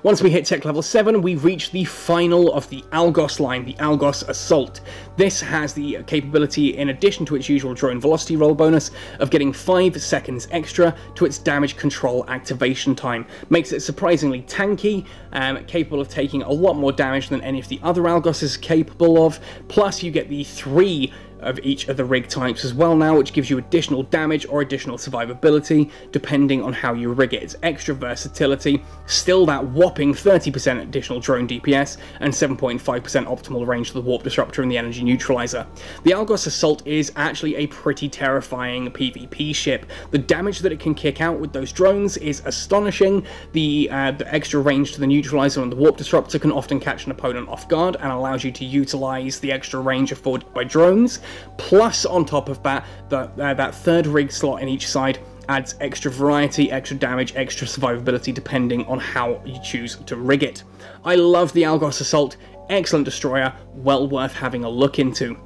once we hit tech level 7, we reach the final of the Algos line, the Algos Assault. This has the capability, in addition to its usual drone velocity role bonus, of getting 5 seconds extra to its damage control activation time. Makes it surprisingly tanky, um, capable of taking a lot more damage than any of the other Algos is capable of, plus you get the 3 of each of the rig types as well now, which gives you additional damage or additional survivability, depending on how you rig it. It's extra versatility, still that whopping 30% additional drone DPS, and 7.5% optimal range for the Warp Disruptor and the Energy Neutralizer. The Algos Assault is actually a pretty terrifying PvP ship. The damage that it can kick out with those drones is astonishing. The, uh, the extra range to the Neutralizer and the Warp Disruptor can often catch an opponent off guard and allows you to utilize the extra range afforded by drones. Plus, on top of that, the, uh, that third rig slot in each side adds extra variety, extra damage, extra survivability depending on how you choose to rig it. I love the Algos Assault, excellent destroyer, well worth having a look into.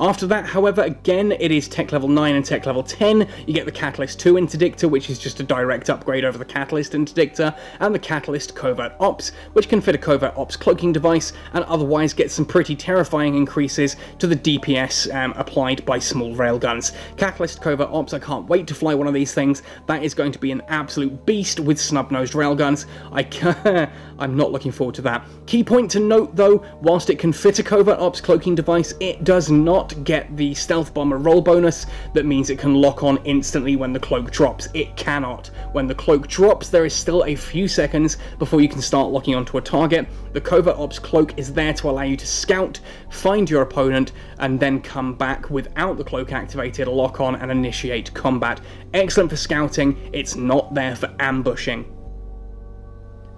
After that, however, again, it is tech level 9 and tech level 10. You get the Catalyst 2 interdictor, which is just a direct upgrade over the Catalyst interdictor, and the Catalyst Covert Ops, which can fit a Covert Ops cloaking device and otherwise get some pretty terrifying increases to the DPS um, applied by small railguns. Catalyst Covert Ops, I can't wait to fly one of these things. That is going to be an absolute beast with snub-nosed railguns. I [laughs] I'm not looking forward to that. Key point to note though, whilst it can fit a Covert Ops cloaking device, it does not get the Stealth Bomber role bonus that means it can lock on instantly when the cloak drops. It cannot. When the cloak drops, there is still a few seconds before you can start locking onto a target. The Covert Ops cloak is there to allow you to scout, find your opponent, and then come back without the cloak activated, lock on, and initiate combat. Excellent for scouting, it's not there for ambushing.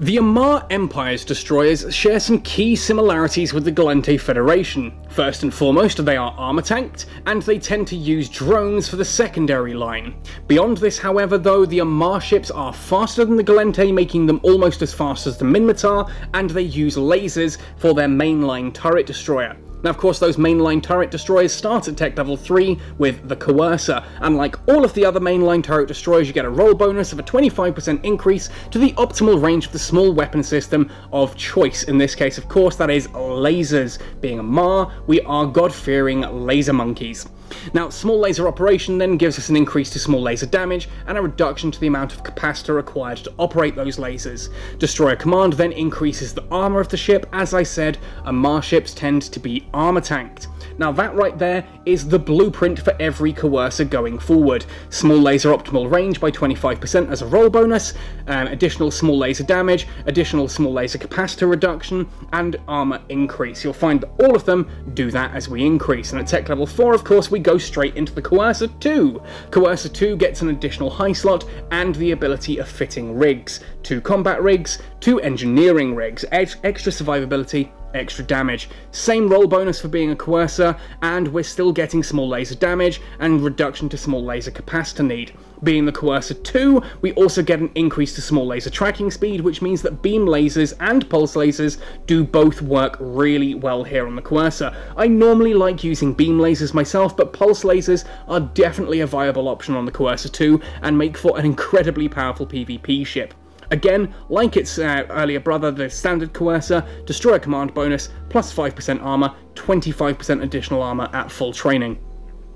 The Amarr Empire's destroyers share some key similarities with the Gallente Federation. First and foremost, they are armor tanked, and they tend to use drones for the secondary line. Beyond this, however, though, the Amarr ships are faster than the Gallente, making them almost as fast as the Minmatar, and they use lasers for their mainline turret destroyer. Now, of course, those mainline turret destroyers start at tech level 3 with the Coercer, and like all of the other mainline turret destroyers, you get a role bonus of a 25% increase to the optimal range of the small weapon system of choice. In this case, of course, that is lasers. Being Amarr, we are god-fearing laser monkeys. Now, small laser operation then gives us an increase to small laser damage and a reduction to the amount of capacitor required to operate those lasers. Destroyer command then increases the armor of the ship. As I said, Amarr ships tend to be armor tanked. Now that right there is the blueprint for every Coercer going forward. Small laser optimal range by 25% as a role bonus, um, additional small laser damage, additional small laser capacitor reduction, and armor increase. You'll find that all of them do that as we increase. And at tech level 4, of course, we go straight into the Coercer 2. Coercer 2 gets an additional high slot and the ability of fitting rigs. Two combat rigs, two engineering rigs, extra survivability, extra damage. Same role bonus for being a Coercer, and we're still getting small laser damage and reduction to small laser capacitor need. Being the Coercer 2, we also get an increase to small laser tracking speed, which means that beam lasers and pulse lasers do both work really well here on the Coercer. I normally like using beam lasers myself, but pulse lasers are definitely a viable option on the Coercer 2 and make for an incredibly powerful PvP ship. Again, like its uh, earlier brother, the standard Coercer, destroyer command bonus, plus 5% armor, 25% additional armor at full training.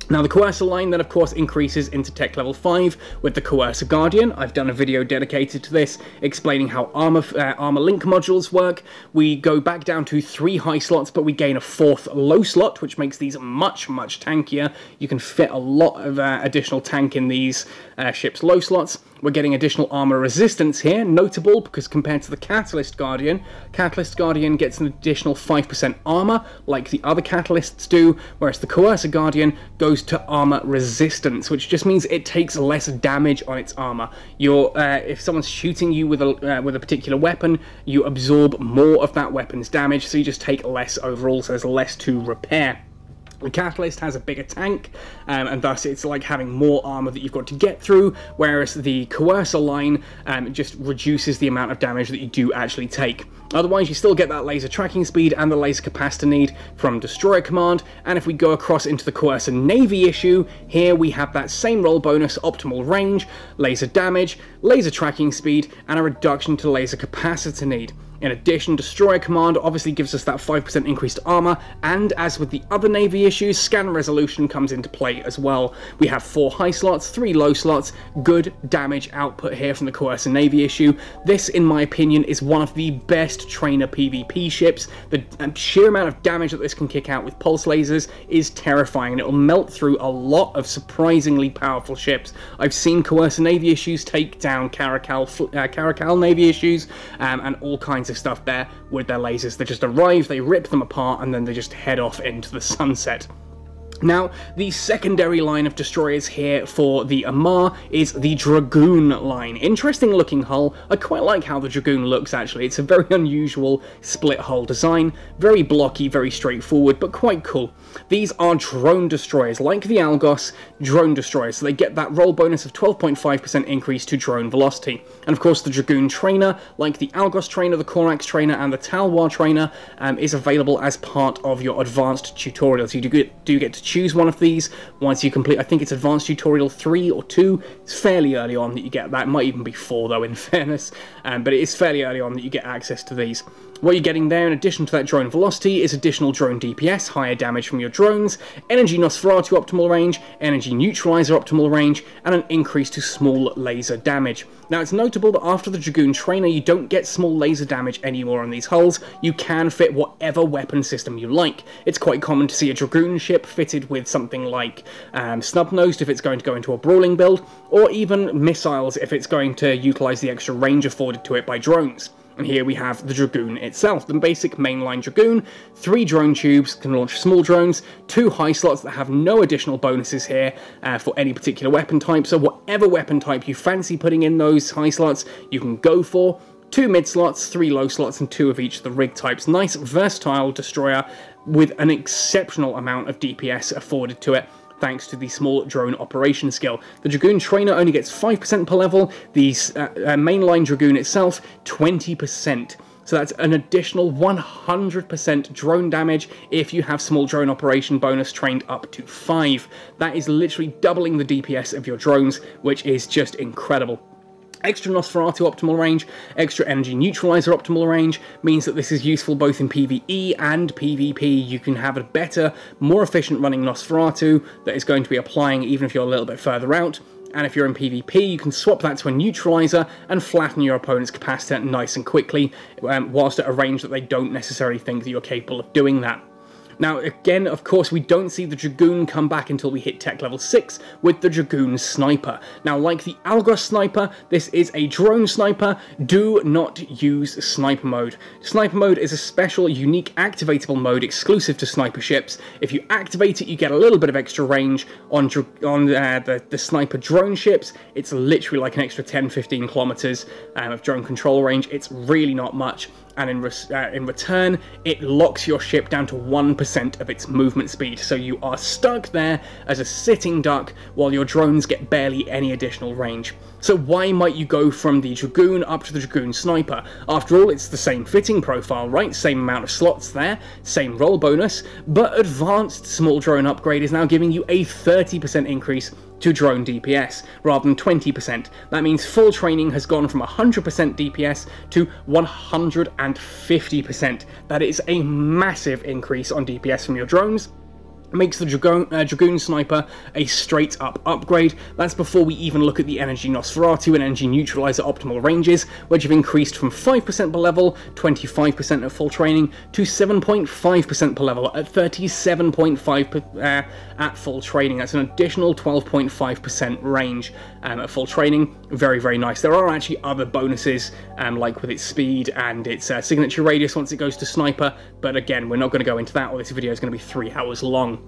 Now the Coercer line then of course increases into tech level 5 with the Coercer Guardian. I've done a video dedicated to this explaining how armor, uh, armor link modules work. We go back down to 3 high slots but we gain a 4th low slot which makes these much much tankier. You can fit a lot of uh, additional tank in these uh, ships low slots. We're getting additional armor resistance here, notable because compared to the Catalyst Guardian, Catalyst Guardian gets an additional 5% armor, like the other Catalysts do, whereas the Coercer Guardian goes to armor resistance, which just means it takes less damage on its armor. You're, uh, if someone's shooting you with a, uh, with a particular weapon, you absorb more of that weapon's damage, so you just take less overall, so there's less to repair. The Catalyst has a bigger tank, um, and thus it's like having more armor that you've got to get through, whereas the Coercer line um, just reduces the amount of damage that you do actually take. Otherwise, you still get that laser tracking speed and the laser capacitor need from Destroyer Command, and if we go across into the Coercer Navy issue, here we have that same role bonus, optimal range, laser damage, laser tracking speed, and a reduction to laser capacitor need. In addition, Destroyer Command obviously gives us that 5% increased armor, and as with the other Navy issues, scan resolution comes into play as well. We have 4 high slots, 3 low slots, good damage output here from the Coercer Navy issue. This, in my opinion, is one of the best trainer PvP ships. The sheer amount of damage that this can kick out with pulse lasers is terrifying, and it will melt through a lot of surprisingly powerful ships. I've seen Coercer Navy issues take down Caracal, uh, Caracal Navy issues, um, and all kinds kinds of stuff there with their lasers. They just arrive, they rip them apart, and then they just head off into the sunset. Now, the secondary line of destroyers here for the Amarr is the Dragoon line. Interesting looking hull. I quite like how the Dragoon looks actually. It's a very [laughs] unusual split hull design. Very blocky, very straightforward, but quite cool. These are drone destroyers, like the Algos drone destroyers, so they get that role bonus of 12.5% increase to drone velocity. And of course the Dragoon trainer, like the Algos trainer, the Corax trainer, and the Talwar trainer, um, is available as part of your advanced tutorials. You do get, do get to choose one of these once you complete, I think it's Advanced Tutorial 3 or 2. It's fairly early on that you get that. It might even be 4 though, in [laughs] fairness. Um, but it is fairly early on that you get access to these. What you're getting there, in addition to that drone velocity, is additional drone DPS, higher damage from your drones, energy Nosferatu optimal range, energy neutralizer optimal range, and an increase to small laser damage. Now it's notable that after the Dragoon Trainer you don't get small laser damage anymore on these hulls, you can fit whatever weapon system you like. It's quite common to see a Dragoon ship fitted with something like um, Snub-Nosed if it's going to go into a brawling build, or even missiles if it's going to utilise the extra range afforded to it by drones. And here we have the Dragoon itself, the basic mainline Dragoon, three drone tubes, can launch small drones, two high slots that have no additional bonuses here uh, for any particular weapon type, so whatever weapon type you fancy putting in those high slots, you can go for. Two mid slots, three low slots, and two of each of the rig types. Nice, versatile destroyer with an exceptional amount of DPS afforded to it thanks to the small drone operation skill. The Dragoon Trainer only gets 5% per level, the uh, uh, mainline Dragoon itself 20%. So that's an additional 100% drone damage if you have small drone operation bonus trained up to 5. That is literally doubling the DPS of your drones, which is just incredible. Extra Nosferatu optimal range, extra energy neutralizer optimal range means that this is useful both in PvE and PvP. You can have a better, more efficient running Nosferatu that is going to be applying even if you're a little bit further out. And if you're in PvP, you can swap that to a neutralizer and flatten your opponent's capacitor nice and quickly, um, whilst at a range that they don't necessarily think that you're capable of doing that. Now, again, of course, we don't see the Dragoon come back until we hit tech level 6 with the Dragoon Sniper. Now, like the Algos Sniper, this is a drone sniper. Do not use Sniper Mode. Sniper Mode is a special, unique, activatable mode exclusive to sniper ships. If you activate it, you get a little bit of extra range on, on uh, the, the sniper drone ships. It's literally like an extra 10-15 kilometers um, of drone control range. It's really not much and in, re uh, in return, it locks your ship down to 1% of its movement speed, so you are stuck there as a sitting duck while your drones get barely any additional range. So why might you go from the Dragoon up to the Dragoon Sniper? After all, it's the same fitting profile, right? Same amount of slots there, same role bonus, but advanced small drone upgrade is now giving you a 30% increase to drone DPS, rather than 20%. That means full training has gone from 100% DPS to 150%. That is a massive increase on DPS from your drones, makes the Dragoon, uh, Dragoon Sniper a straight up upgrade. That's before we even look at the Energy Nosferatu and Energy Neutralizer optimal ranges, which have increased from 5% per level, 25% at full training, to 7.5% per level at 37.5 uh, at full training. That's an additional 12.5% range um, at full training. Very, very nice. There are actually other bonuses, um, like with its speed and its uh, signature radius once it goes to Sniper, but again, we're not going to go into that, or this video is going to be three hours long.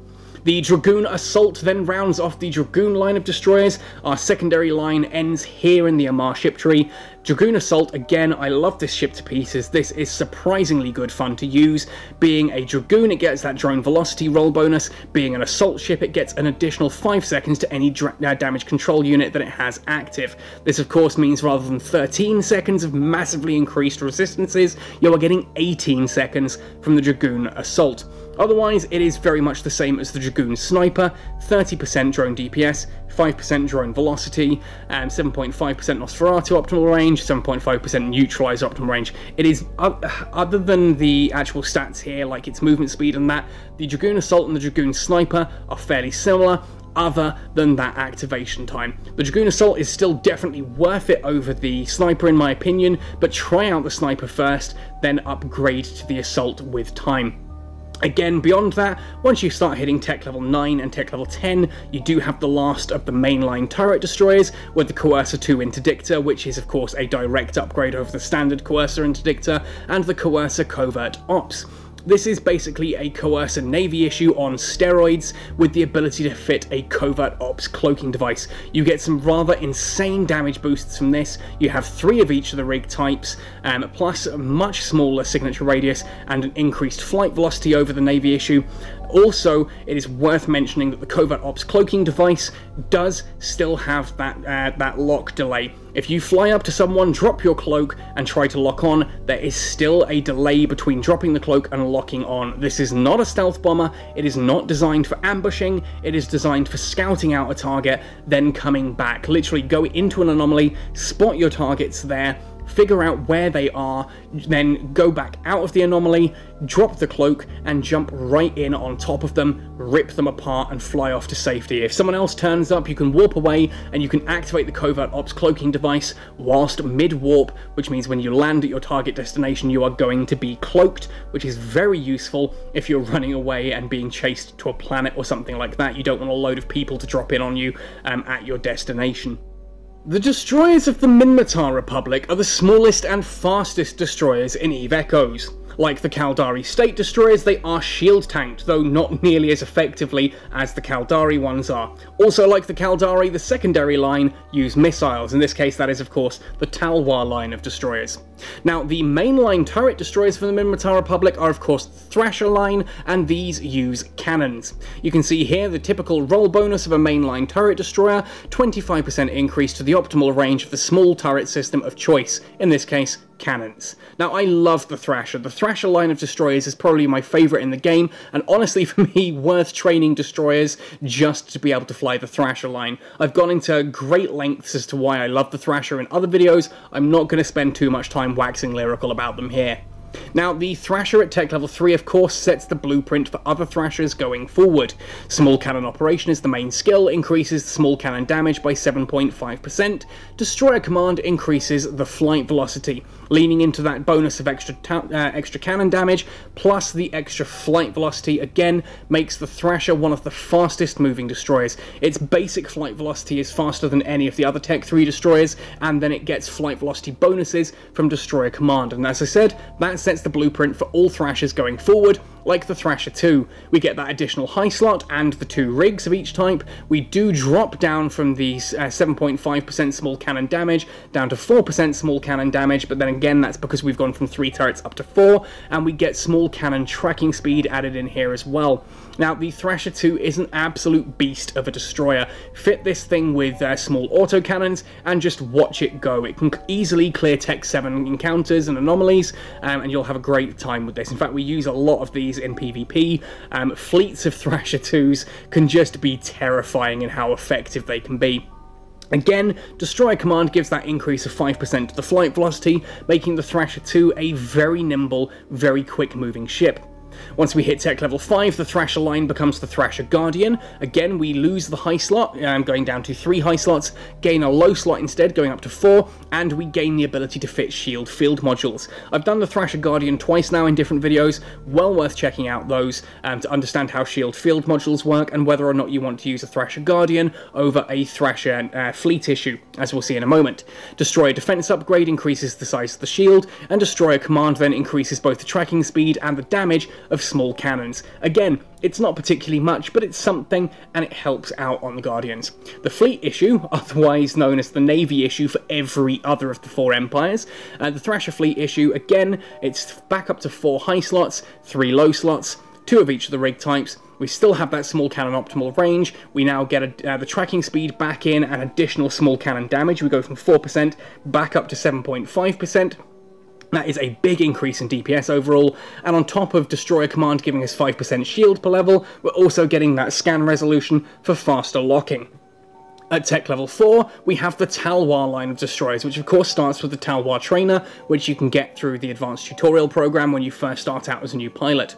The Dragoon Assault then rounds off the Dragoon line of destroyers. Our secondary line ends here in the Amarr ship tree. Dragoon Assault, again, I love this ship to pieces. This is surprisingly good fun to use. Being a Dragoon, it gets that drone velocity role bonus. Being an Assault ship, it gets an additional 5 seconds to any uh, damage control unit that it has active. This, of course, means rather than 13 seconds of massively increased resistances, you are getting 18 seconds from the Dragoon Assault. Otherwise, it is very much the same as the Dragoon Sniper, 30% drone DPS, 5% drone velocity, um, and 7.5% Nosferatu optimal range, 7.5% neutralizer optimal range. It is, [sighs] other than the actual stats here, like its movement speed and that, the Dragoon Assault and the Dragoon Sniper are fairly similar, other than that activation time. The Dragoon Assault is still definitely worth it over the Sniper in my opinion, but try out the Sniper first, then upgrade to the Assault with time. Again, beyond that, once you start hitting tech level 9 and tech level 10, you do have the last of the mainline turret destroyers with the Coercer 2 Interdictor, which is of course a direct upgrade over the standard Coercer Interdictor, and the Coercer Covert Ops. This is basically a Coercer Navy issue on steroids with the ability to fit a covert ops cloaking device. You get some rather insane damage boosts from this. You have three of each of the rig types, um, plus a much smaller signature radius and an increased flight velocity over the Navy issue. Also, it is worth mentioning that the Covert Ops cloaking device does still have that uh, that lock delay. If you fly up to someone, drop your cloak, and try to lock on, there is still a delay between dropping the cloak and locking on. This is not a stealth bomber, it is not designed for ambushing, it is designed for scouting out a target, then coming back. Literally go into an anomaly, spot your targets there, figure out where they are, then go back out of the anomaly, drop the cloak, and jump right in on top of them, rip them apart, and fly off to safety. If someone else turns up, you can warp away, and you can activate the Covert Ops cloaking device whilst mid-warp, which means when you land at your target destination, you are going to be cloaked, which is very useful if you're running away and being chased to a planet or something like that. You don't want a load of people to drop in on you um, at your destination. The destroyers of the Minmatar Republic are the smallest and fastest destroyers in EVE Echoes. Like the Caldari State Destroyers, they are shield tanked, though not nearly as effectively as the Caldari ones are. Also, like the Caldari, the secondary line use missiles, in this case that is of course the Talwar line of destroyers. Now, the mainline turret destroyers for the Minmatar Republic are of course Thrasher line, and these use cannons. You can see here the typical role bonus of a mainline turret destroyer, 25% increase to the optimal range of the small turret system of choice, in this case cannons. Now, I love the Thrasher. The Thrasher line of destroyers is probably my favourite in the game, and honestly, [laughs] for me, worth training destroyers just to be able to fly the Thrasher line. I've gone into great lengths as to why I love the Thrasher in other videos. I'm not going to spend too much time waxing lyrical about them here. Now, the Thrasher at tech level 3 of course sets the blueprint for other Thrashers going forward. Small cannon operation is the main skill, increases the small cannon damage by 7.5%, Destroyer command increases the flight velocity, leaning into that bonus of extra, uh, extra cannon damage, plus the extra flight velocity again makes the Thrasher one of the fastest moving destroyers. Its basic flight velocity is faster than any of the other Tech 3 destroyers, and then it gets flight velocity bonuses from Destroyer command, and as I said, that sets the blueprint for all Thrashers going forward, like the Thrasher 2. We get that additional high slot and the two rigs of each type. We do drop down from the 7.5% uh, small cannon damage down to 4% small cannon damage, but then again, that's because we've gone from 3 turrets up to 4, and we get small cannon tracking speed added in here as well. Now, the Thrasher 2 is an absolute beast of a destroyer. Fit this thing with uh, small autocannons and just watch it go. It can easily clear Tech 7 encounters and anomalies, um, and you'll have a great time with this. In fact, we use a lot of these in PvP. Um, fleets of [laughs] Thrasher 2s can just be terrifying in how effective they can be. Again, Destroyer Command gives that increase of 5% to the flight velocity, making the Thrasher 2 a very nimble, very quick moving ship. Once we hit tech level 5, the Thrasher line becomes the Thrasher Guardian. Again, we lose the high slot, um, going down to 3 high slots, gain a low slot instead, going up to 4, and we gain the ability to fit shield field modules. I've done the Thrasher Guardian twice now in different videos, well worth checking out those um, to understand how shield field modules work and whether or not you want to use a Thrasher Guardian over a Thrasher uh, fleet issue, as we'll see in a moment. Destroyer Defense upgrade increases the size of the shield, and Destroyer Command then increases both the tracking speed and the damage of small cannons. Again, it's not particularly much, but it's something, and it helps out on the Guardians. The fleet issue, [laughs] otherwise known as the Navy issue for every other of the four empires, uh, the Thrasher fleet issue, again, it's back up to four high slots, three low slots, two of each of the rig types, we still have that small cannon optimal range. We now get a, uh, the tracking speed back in and additional small cannon damage. We go from 4% back up to 7.5%. That is a big increase in DPS overall, and on top of Destroyer Command giving us 5% shield per level, we're also getting that scan resolution for faster locking. At tech level 4, we have the Talwar line of destroyers, which of course starts with the Talwar Trainer, which you can get through the advanced tutorial program when you first start out as a new pilot.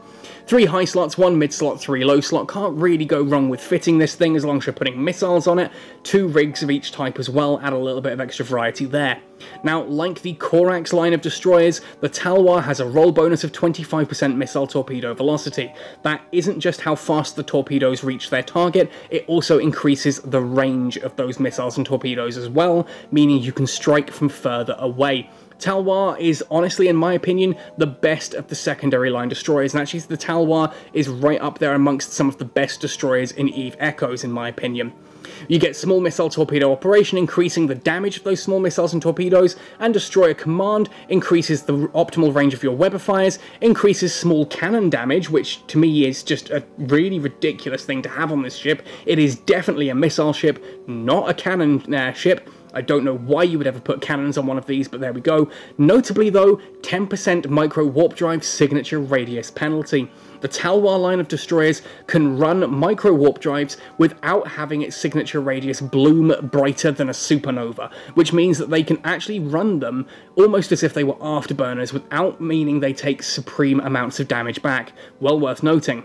Three high slots, one mid slot, three low slot. Can't really go wrong with fitting this thing as long as you're putting missiles on it. Two rigs of each type as well, add a little bit of extra variety there. Now, like the Corax line of destroyers, the Talwar has a role bonus of 25% missile torpedo velocity. That isn't just how fast the torpedoes reach their target, it also increases the range of those missiles and torpedoes as well, meaning you can strike from further away. Talwar is honestly, in my opinion, the best of the secondary line destroyers, and actually the Talwar is right up there amongst some of the best destroyers in EVE Echoes, in my opinion. You get small missile torpedo operation, increasing the damage of those small missiles and torpedoes, and destroyer command increases the optimal range of your Webifiers, increases small cannon damage, which to me is just a really ridiculous thing to have on this ship. It is definitely a missile ship, not a cannon uh, ship. I don't know why you would ever put cannons on one of these, but there we go. Notably though, 10% micro warp drive signature radius penalty. The Talwar line of destroyers can run micro warp drives without having its signature radius bloom brighter than a supernova, which means that they can actually run them almost as if they were afterburners without meaning they take supreme amounts of damage back. Well worth noting.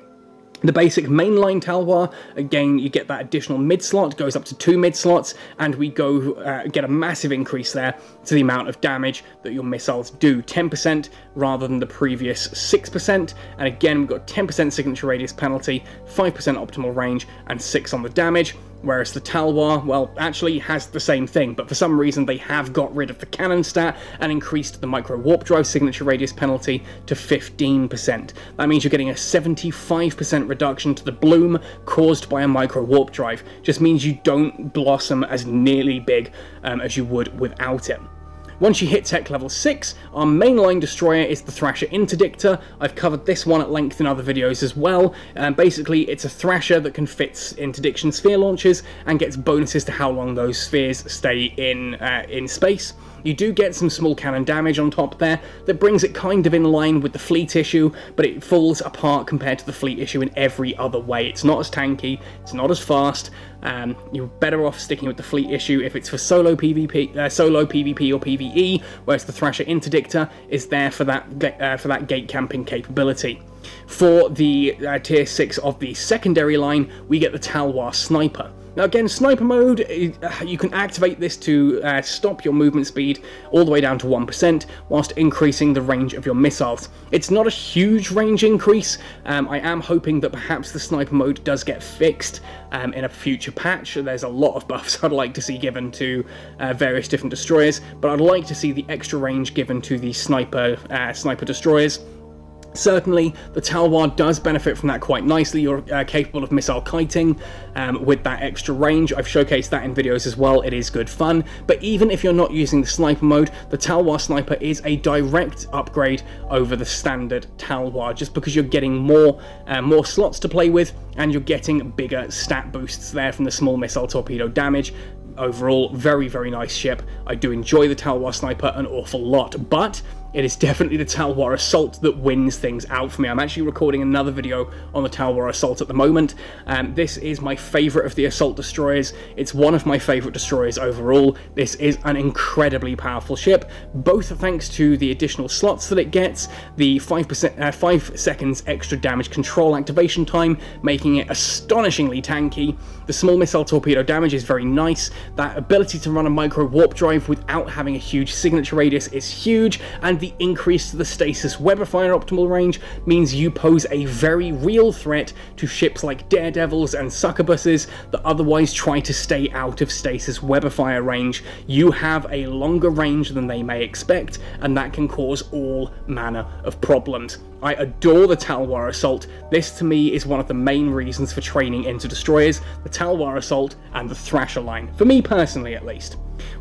The basic mainline Talwar, again, you get that additional mid slot, goes up to two mid slots, and we go uh, get a massive increase there to the amount of damage that your missiles do 10% rather than the previous 6%. And again, we've got 10% signature radius penalty, 5% optimal range, and 6 on the damage whereas the Talwar, well, actually has the same thing, but for some reason they have got rid of the cannon stat and increased the micro warp drive signature radius penalty to 15%. That means you're getting a 75% reduction to the bloom caused by a micro warp drive. Just means you don't blossom as nearly big um, as you would without it. Once you hit tech level 6, our mainline destroyer is the Thrasher Interdictor. I've covered this one at length in other videos as well. Um, basically, it's a Thrasher that can fit interdiction sphere launches and gets bonuses to how long those spheres stay in, uh, in space. You do get some small cannon damage on top there that brings it kind of in line with the fleet issue, but it falls apart compared to the fleet issue in every other way. It's not as tanky, it's not as fast, um, you're better off sticking with the fleet issue if it's for solo PvP, uh, solo PvP or PvE, whereas the Thrasher Interdictor is there for that uh, for that gate camping capability. For the uh, tier 6 of the secondary line, we get the Talwar Sniper. Now again, sniper mode, uh, you can activate this to uh, stop your movement speed all the way down to 1%, whilst increasing the range of your missiles. It's not a huge range increase, um, I am hoping that perhaps the sniper mode does get fixed um, in a future patch. There's a lot of buffs [laughs] I'd like to see given to uh, various different destroyers, but I'd like to see the extra range given to the sniper, uh, sniper destroyers. Certainly, the Talwar does benefit from that quite nicely. You're uh, capable of missile kiting um, with that extra range. I've showcased that in videos as well. It is good fun. But even if you're not using the sniper mode, the Talwar sniper is a direct upgrade over the standard Talwar, just because you're getting more uh, more slots to play with and you're getting bigger stat boosts there from the small missile torpedo damage overall very very nice ship i do enjoy the talwar sniper an awful lot but it is definitely the Talwar Assault that wins things out for me. I'm actually recording another video on the Talwar Assault at the moment. Um, this is my favourite of the Assault Destroyers. It's one of my favourite destroyers overall. This is an incredibly powerful ship, both thanks to the additional slots that it gets, the 5%, uh, 5 seconds extra damage control activation time, making it astonishingly tanky. The small missile torpedo damage is very nice. That ability to run a micro warp drive without having a huge signature radius is huge, and the increase to the stasis Webifier optimal range means you pose a very real threat to ships like Daredevils and Succubuses that otherwise try to stay out of stasis Webifier range. You have a longer range than they may expect, and that can cause all manner of problems. I adore the Talwar Assault. This to me is one of the main reasons for training into destroyers, the Talwar Assault and the Thrasher line, for me personally at least.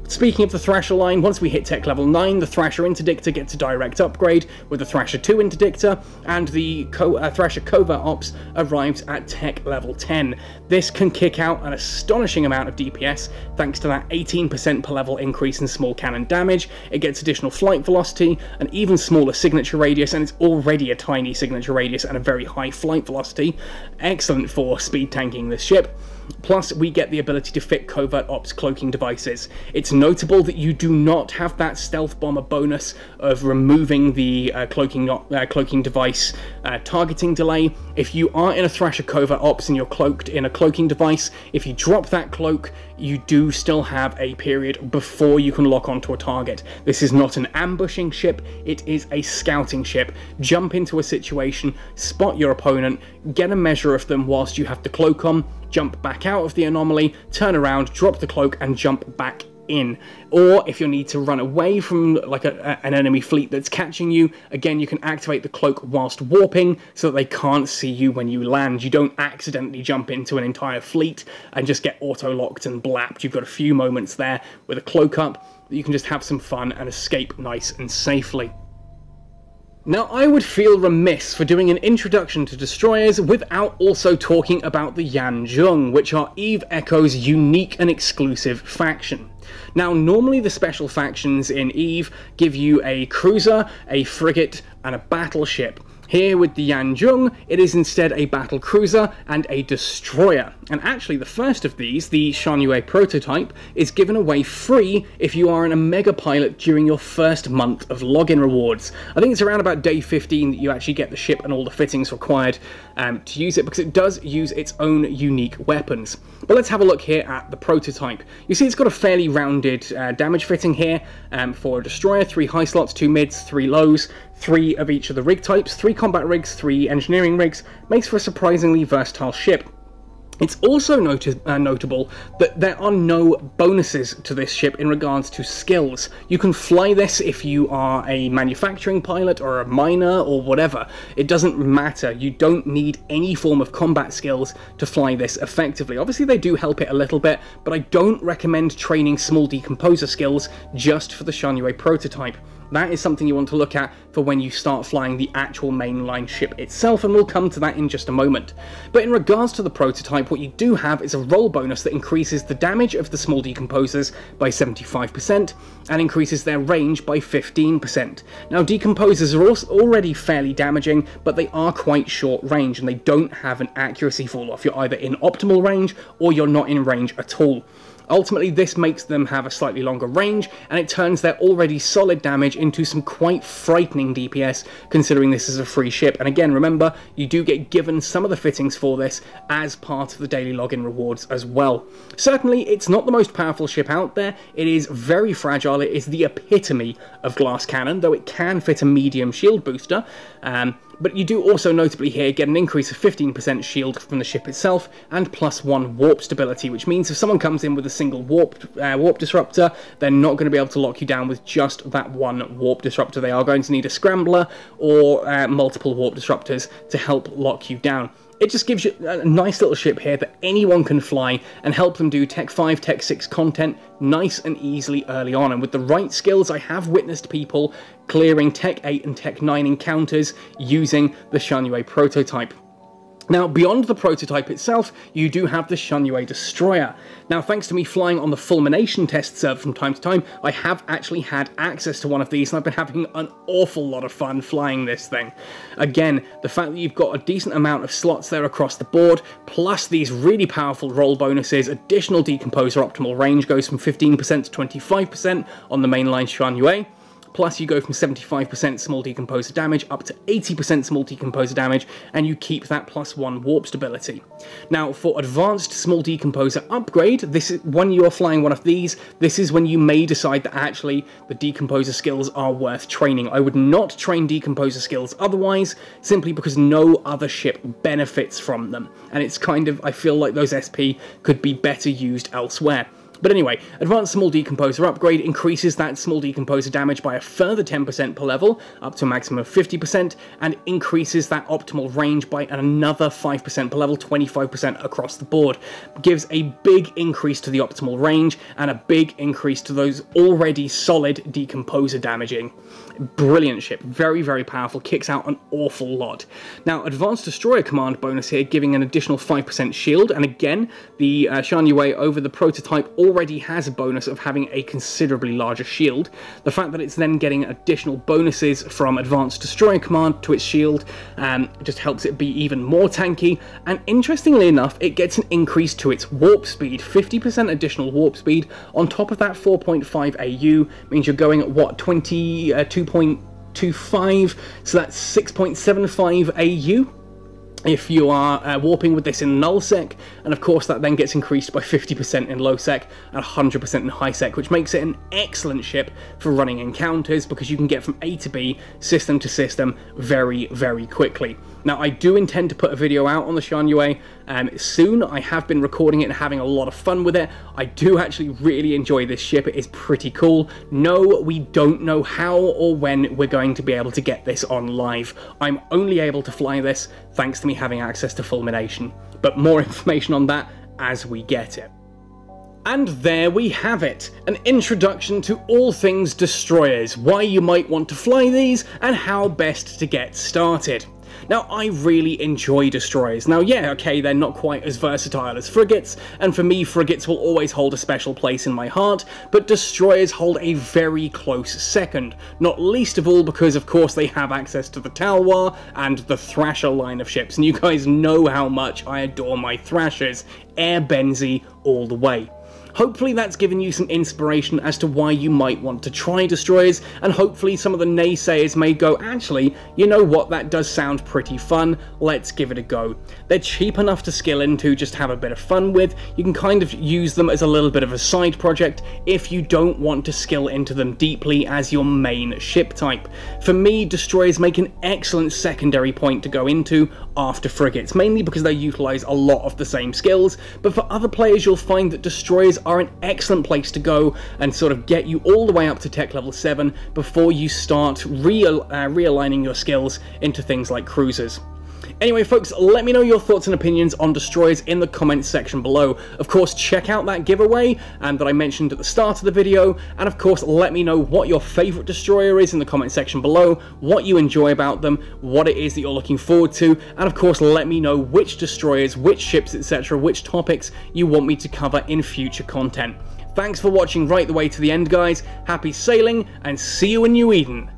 Speaking of the Thrasher line, once we hit tech level 9, the Thrasher Interdictor gets a direct upgrade with the Thrasher 2 Interdictor, and the Co uh, Thrasher Covert Ops arrives at tech level 10. This can kick out an astonishing amount of DPS thanks to that 18% per level increase in small cannon damage. It gets additional flight velocity, an even smaller signature radius, and it's already a tiny signature radius and a very high flight velocity. Excellent for speed tanking this ship. Plus, we get the ability to fit covert ops cloaking devices. It's notable that you do not have that stealth bomber bonus of removing the uh, cloaking uh, cloaking device uh, targeting delay. If you are in a Thrasher covert ops and you're cloaked in a cloaking device, if you drop that cloak, you do still have a period before you can lock onto a target. This is not an ambushing ship, it is a scouting ship. Jump into a situation, spot your opponent, get a measure of them whilst you have the cloak on, jump back out of the anomaly, turn around, drop the cloak, and jump back in. Or if you need to run away from like a, an enemy fleet that's catching you, again, you can activate the cloak whilst warping so that they can't see you when you land. You don't accidentally jump into an entire fleet and just get auto-locked and blapped. You've got a few moments there with a cloak up that you can just have some fun and escape nice and safely. Now, I would feel remiss for doing an introduction to destroyers without also talking about the Yan Jung, which are Eve Echo's unique and exclusive faction. Now, normally the special factions in Eve give you a cruiser, a frigate, and a battleship. Here with the Yan Jung, it is instead a battle cruiser and a destroyer. And actually the first of these, the Xianyue prototype, is given away free if you are an Omega pilot during your first month of login rewards. I think it's around about day 15 that you actually get the ship and all the fittings required um, to use it because it does use its own unique weapons. But let's have a look here at the prototype. You see it's got a fairly rounded uh, damage fitting here um, for a destroyer, three high slots, two mids, three lows, three of each of the rig types, three combat rigs, three engineering rigs, makes for a surprisingly versatile ship. It's also uh, notable that there are no bonuses to this ship in regards to skills. You can fly this if you are a manufacturing pilot or a miner or whatever. It doesn't matter. You don't need any form of combat skills to fly this effectively. Obviously they do help it a little bit, but I don't recommend training small decomposer skills just for the Xianyue prototype. That is something you want to look at for when you start flying the actual mainline ship itself, and we'll come to that in just a moment. But in regards to the prototype, what you do have is a role bonus that increases the damage of the small decomposers by 75% and increases their range by 15%. Now, decomposers are already fairly damaging, but they are quite short range and they don't have an accuracy fall off. You're either in optimal range or you're not in range at all. Ultimately, this makes them have a slightly longer range, and it turns their already solid damage into some quite frightening DPS, considering this is a free ship. And again, remember, you do get given some of the fittings for this as part of the daily login rewards as well. Certainly, it's not the most powerful ship out there, it is very fragile, it is the epitome of glass cannon, though it can fit a medium shield booster, um, but you do also notably here get an increase of 15% shield from the ship itself and plus 1 warp stability, which means if someone comes in with a single warp, uh, warp disruptor, they're not going to be able to lock you down with just that one warp disruptor. They are going to need a scrambler or uh, multiple warp disruptors to help lock you down. It just gives you a nice little ship here that anyone can fly and help them do Tech 5, Tech 6 content nice and easily early on. And with the right skills, I have witnessed people clearing Tech 8 and Tech 9 encounters using the Xianyue prototype. Now, beyond the prototype itself, you do have the Xianyue Destroyer. Now, thanks to me flying on the Fulmination test server uh, from time to time, I have actually had access to one of these, and I've been having an awful lot of fun flying this thing. Again, the fact that you've got a decent amount of slots there across the board, plus these really powerful role bonuses, additional decomposer optimal range goes from 15% to 25% on the mainline Xianyue, plus you go from 75% small decomposer damage up to 80% small decomposer damage, and you keep that plus one warp stability. Now, for advanced small decomposer upgrade, this is when you are flying one of these, this is when you may decide that actually the decomposer skills are worth training. I would not train decomposer skills otherwise, simply because no other ship benefits from them, and it's kind of, I feel like those SP could be better used elsewhere. But anyway, Advanced Small Decomposer upgrade increases that Small Decomposer damage by a further 10% per level, up to a maximum of 50%, and increases that optimal range by another 5% per level, 25% across the board. Gives a big increase to the optimal range, and a big increase to those already solid Decomposer damaging. Brilliant ship, very, very powerful, kicks out an awful lot. Now, Advanced Destroyer command bonus here, giving an additional 5% shield, and again, the uh, Xianyue over the prototype already has a bonus of having a considerably larger shield. The fact that it's then getting additional bonuses from Advanced Destroyer command to its shield um, just helps it be even more tanky, and interestingly enough, it gets an increase to its warp speed, 50% additional warp speed, on top of that 4.5 AU, means you're going at what, 22 uh, 2.25, so that's 6.75 AU if you are uh, warping with this in nullsec, and of course that then gets increased by 50% in lowsec and 100% in highsec, which makes it an excellent ship for running encounters because you can get from A to B, system to system, very, very quickly. Now, I do intend to put a video out on the Xianyue um, soon. I have been recording it and having a lot of fun with it. I do actually really enjoy this ship. It is pretty cool. No, we don't know how or when we're going to be able to get this on live. I'm only able to fly this thanks to me having access to Fulmination. But more [laughs] information on that as we get it. And there we have it, an introduction to all things destroyers, why you might want to fly these, and how best to get started. Now, I really enjoy destroyers. Now, yeah, okay, they're not quite as versatile as frigates, and for me, frigates will always hold a special place in my heart, but destroyers hold a very close second, not least of all because, of course, they have access to the Talwar and the Thrasher line of ships, and you guys know how much I adore my Thrashers, Air Benzie all the way. Hopefully that's given you some inspiration as to why you might want to try destroyers, and hopefully some of the naysayers may go, actually, you know what, that does sound pretty fun, let's give it a go. They're cheap enough to skill into, just have a bit of fun with, you can kind of use them as a little bit of a side project if you don't want to skill into them deeply as your main ship type. For me, destroyers make an excellent secondary point to go into after frigates, mainly because they utilise a lot of the same skills, but for other players you'll find that destroyers are an excellent place to go and sort of get you all the way up to tech level 7 before you start real, uh, realigning your skills into things like cruisers. Anyway, folks, let me know your thoughts and opinions on Destroyers in the comments section below. Of course, check out that giveaway um, that I mentioned at the start of the video, and of course, let me know what your favourite Destroyer is in the comment section below, what you enjoy about them, what it is that you're looking forward to, and of course, let me know which Destroyers, which ships, etc., which topics you want me to cover in future content. Thanks for watching right the way to the end, guys. Happy sailing, and see you in New Eden.